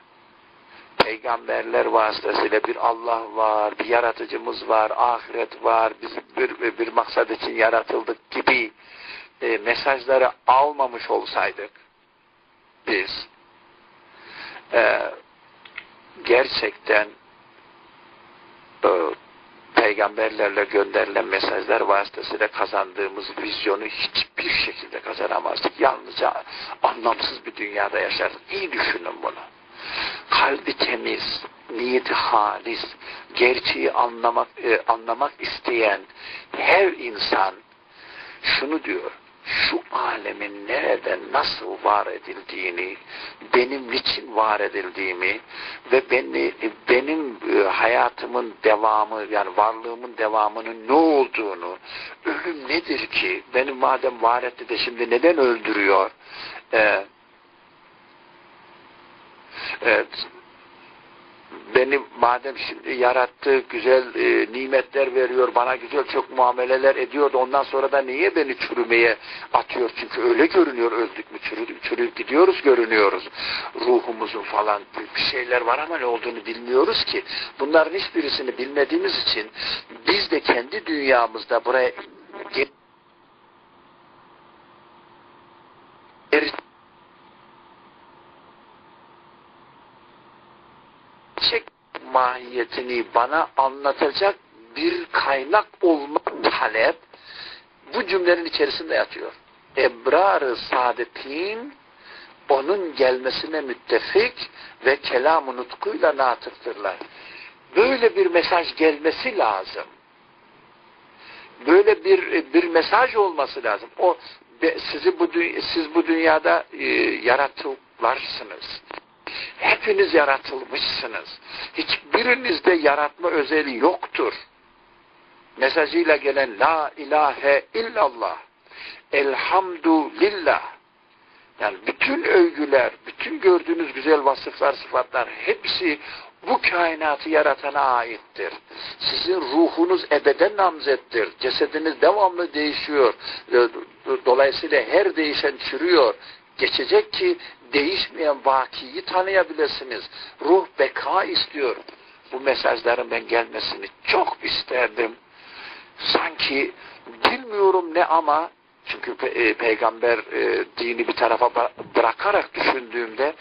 peygamberler vasıtasıyla bir Allah var, bir yaratıcımız var, ahiret var, biz bir, bir maksat için yaratıldık gibi e, mesajları almamış olsaydık biz e, gerçekten e, peygamberlerle gönderilen mesajlar vasıtasıyla kazandığımız vizyonu hiçbir şekilde kazanamazdık. Yalnızca anlamsız bir dünyada yaşardık. İyi düşünün bunu. Kalbi temiz, niyeti halis, gerçeği anlamak, e, anlamak isteyen her insan şunu diyor şu alemin nereden nasıl var edildiğini, benim için var edildiğimi ve beni, benim e, hayatımın devamı yani varlığımın devamının ne olduğunu, ölüm nedir ki, benim madem var etti de şimdi neden öldürüyor? Evet, beni madem şimdi yarattığı güzel e, nimetler veriyor, bana güzel çok muameleler ediyor da ondan sonra da niye beni çürümeye atıyor? Çünkü öyle görünüyor öldük mü çürüdük, çürüyüp gidiyoruz görünüyoruz. Ruhumuzun falan bir şeyler var ama ne olduğunu bilmiyoruz ki. Bunların hiçbirisini bilmediğimiz için biz de kendi dünyamızda buraya gerçek mahiyetini bana anlatacak bir kaynak olma talep bu cümlenin içerisinde yatıyor. Ebrar-ı saadetin onun gelmesine müttefik ve kelam-ı nutkuyla natıktırlar. Böyle bir mesaj gelmesi lazım. Böyle bir bir mesaj olması lazım. O sizi bu siz bu dünyada e, yaratılarsınız. Hepiniz yaratılmışsınız. Hiçbirinizde yaratma özeli yoktur. Mesajıyla gelen La ilahe illallah. Elhamdülillah. Yani bütün övgüler, bütün gördüğünüz güzel vasıflar, sıfatlar hepsi bu kainatı yaratana aittir. Sizin ruhunuz ebeden namzettir. Cesediniz devamlı değişiyor. Dolayısıyla her değişen çürüyor. Geçecek ki değişmeyen vakiyi tanıyabilirsiniz. Ruh beka istiyor. Bu mesajların ben gelmesini çok isterdim. Sanki bilmiyorum ne ama çünkü pe e, peygamber e, dini bir tarafa bırakarak düşündüğümde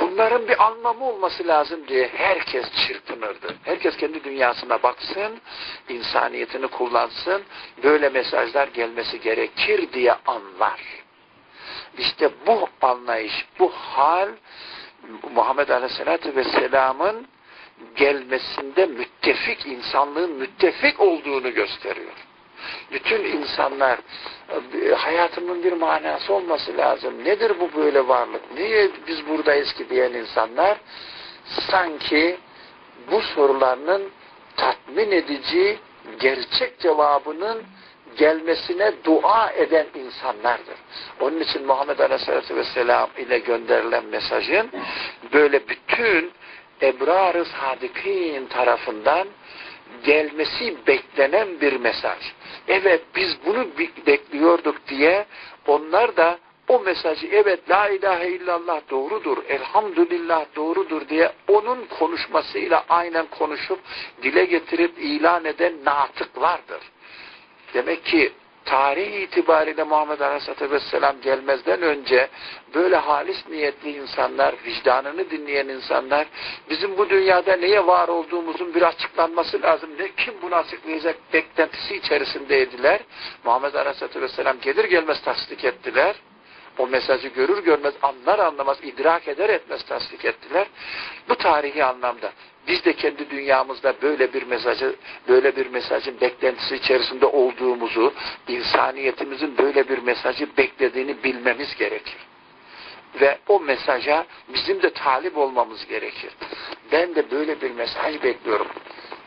bunların bir anlamı olması lazım diye herkes çırpınırdı. Herkes kendi dünyasına baksın, insaniyetini kullansın, böyle mesajlar gelmesi gerekir diye anlar. İşte bu anlayış, bu hal Muhammed Aleyhisselatü Vesselam'ın gelmesinde müttefik, insanlığın müttefik olduğunu gösteriyor. Bütün insanlar hayatımın bir manası olması lazım. Nedir bu böyle varlık? Niye biz buradayız ki diyen insanlar sanki bu sorularının tatmin edici gerçek cevabının gelmesine dua eden insanlardır. Onun için Muhammed Aleyhisselatü Vesselam ile gönderilen mesajın böyle bütün ebrar-ı sadikin tarafından gelmesi beklenen bir mesaj. Evet biz bunu bekliyorduk diye onlar da o mesajı evet la ilahe illallah doğrudur, elhamdülillah doğrudur diye onun konuşmasıyla aynen konuşup dile getirip ilan eden natıklardır. Demek ki tarih itibariyle Muhammed Aleyhisselatü Vesselam gelmezden önce böyle halis niyetli insanlar, vicdanını dinleyen insanlar bizim bu dünyada neye var olduğumuzun bir açıklanması lazım. Ne, kim bunu açıklayacak beklentisi içerisindeydiler. Muhammed Aleyhisselatü Vesselam gelir gelmez tasdik ettiler. O mesajı görür görmez, anlar anlamaz, idrak eder etmez tasdik ettiler. Bu tarihi anlamda biz de kendi dünyamızda böyle bir mesajı, böyle bir mesajın beklentisi içerisinde olduğumuzu, insaniyetimizin böyle bir mesajı beklediğini bilmemiz gerekir. Ve o mesaja bizim de talip olmamız gerekir. Ben de böyle bir mesaj bekliyorum.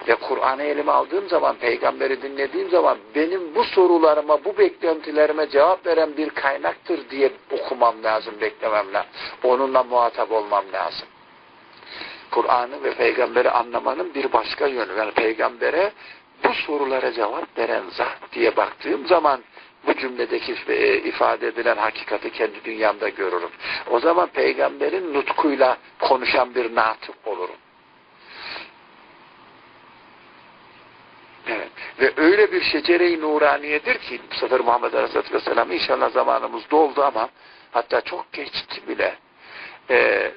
Ve Kur'an'ı elime aldığım zaman, peygamberi dinlediğim zaman benim bu sorularıma, bu beklentilerime cevap veren bir kaynaktır diye okumam lazım, beklemem lazım. Onunla muhatap olmam lazım. Kur'an'ı ve peygamberi anlamanın bir başka yönü. Yani peygambere bu sorulara cevap veren zat diye baktığım zaman bu cümledeki ifade edilen hakikati kendi dünyamda görürüm. O zaman peygamberin nutkuyla konuşan bir natık olurum. Evet. Ve öyle bir şecere-i nuraniyedir ki bu sefer Muhammed Aleyhisselatü Vesselam inşallah zamanımız doldu ama hatta çok geçti bile. Ee,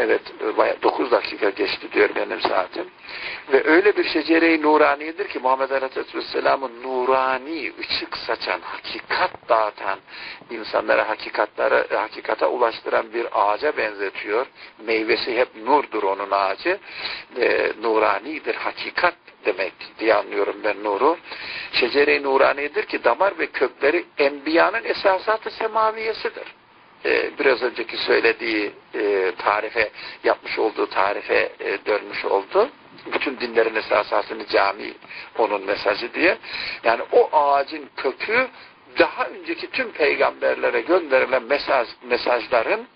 evet 9 dakika geçti diyor benim saatim. Ve öyle bir şecere-i nuraniyedir ki Muhammed Aleyhisselatü Vesselam'ın nurani, ışık saçan, hakikat dağıtan, insanlara hakikatlara, hakikata ulaştıran bir ağaca benzetiyor. Meyvesi hep nurdur onun ağacı. E, nuranidir, hakikat demek diye anlıyorum ben nuru. Şecere-i nuraniyedir ki damar ve kökleri enbiyanın esasatı semaviyesidir. Ee, biraz önceki söylediği e, tarife, yapmış olduğu tarife e, dönmüş oldu. Bütün dinlerin esasatını cami onun mesajı diye. Yani o ağacın kökü daha önceki tüm peygamberlere gönderilen mesaj, mesajların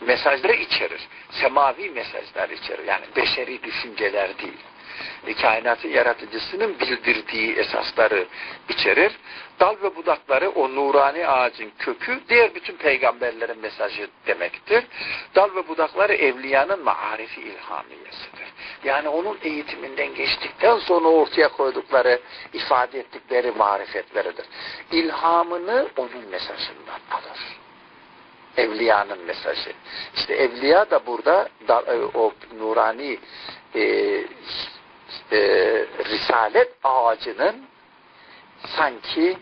mesajları içerir. Semavi mesajlar içerir. Yani beşeri düşünceler değil kainatın yaratıcısının bildirdiği esasları içerir. Dal ve budakları o nurani ağacın kökü diğer bütün peygamberlerin mesajı demektir. Dal ve budakları evliyanın marifi ilhamiyesidir. Yani onun eğitiminden geçtikten sonra ortaya koydukları, ifade ettikleri marifetleridir. İlhamını onun mesajından alır. Evliyanın mesajı. İşte evliya da burada da, o nurani e, e, risalet ağacının sanki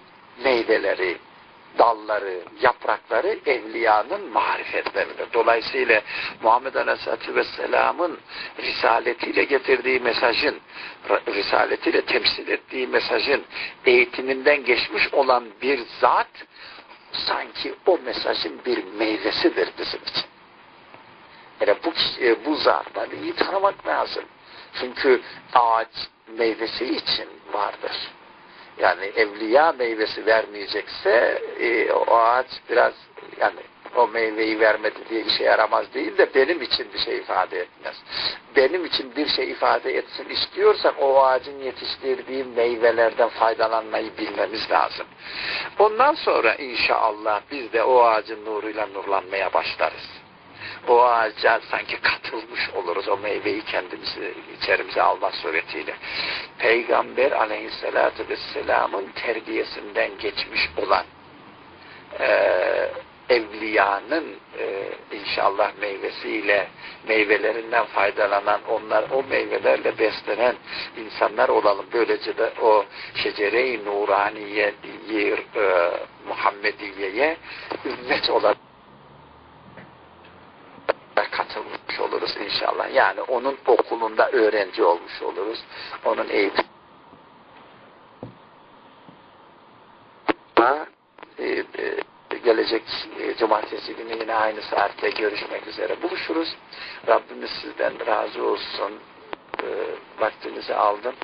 meyveleri, dalları, yaprakları evliyanın marifetleridir. Dolayısıyla Muhammed Aleyhisselatü Vesselam'ın risaletiyle getirdiği mesajın, risaletiyle temsil ettiği mesajın eğitiminden geçmiş olan bir zat sanki o mesajın bir meyvesidir bizim için. Yani bu, e, bu zatları iyi tanımak lazım. Çünkü ağaç meyvesi için vardır. Yani evliya meyvesi vermeyecekse e, o ağaç biraz yani o meyveyi vermedi diye işe yaramaz değil de benim için bir şey ifade etmez. Benim için bir şey ifade etsin istiyorsak o ağacın yetiştirdiği meyvelerden faydalanmayı bilmemiz lazım. Ondan sonra inşallah biz de o ağacın nuruyla nurlanmaya başlarız o ağaca sanki katılmış oluruz o meyveyi kendimizi içerimize almak suretiyle. Peygamber aleyhissalatü vesselamın terbiyesinden geçmiş olan e, evliyanın e, inşallah meyvesiyle meyvelerinden faydalanan onlar o meyvelerle beslenen insanlar olalım. Böylece de o şecere-i nuraniye e, Muhammediye'ye ümmet olarak katılmış oluruz inşallah. Yani onun okulunda öğrenci olmuş oluruz. Onun eğitim e, e, gelecek e, cumartesi günü yine aynı saatte görüşmek üzere buluşuruz. Rabbimiz sizden razı olsun. Vaktinizi aldım.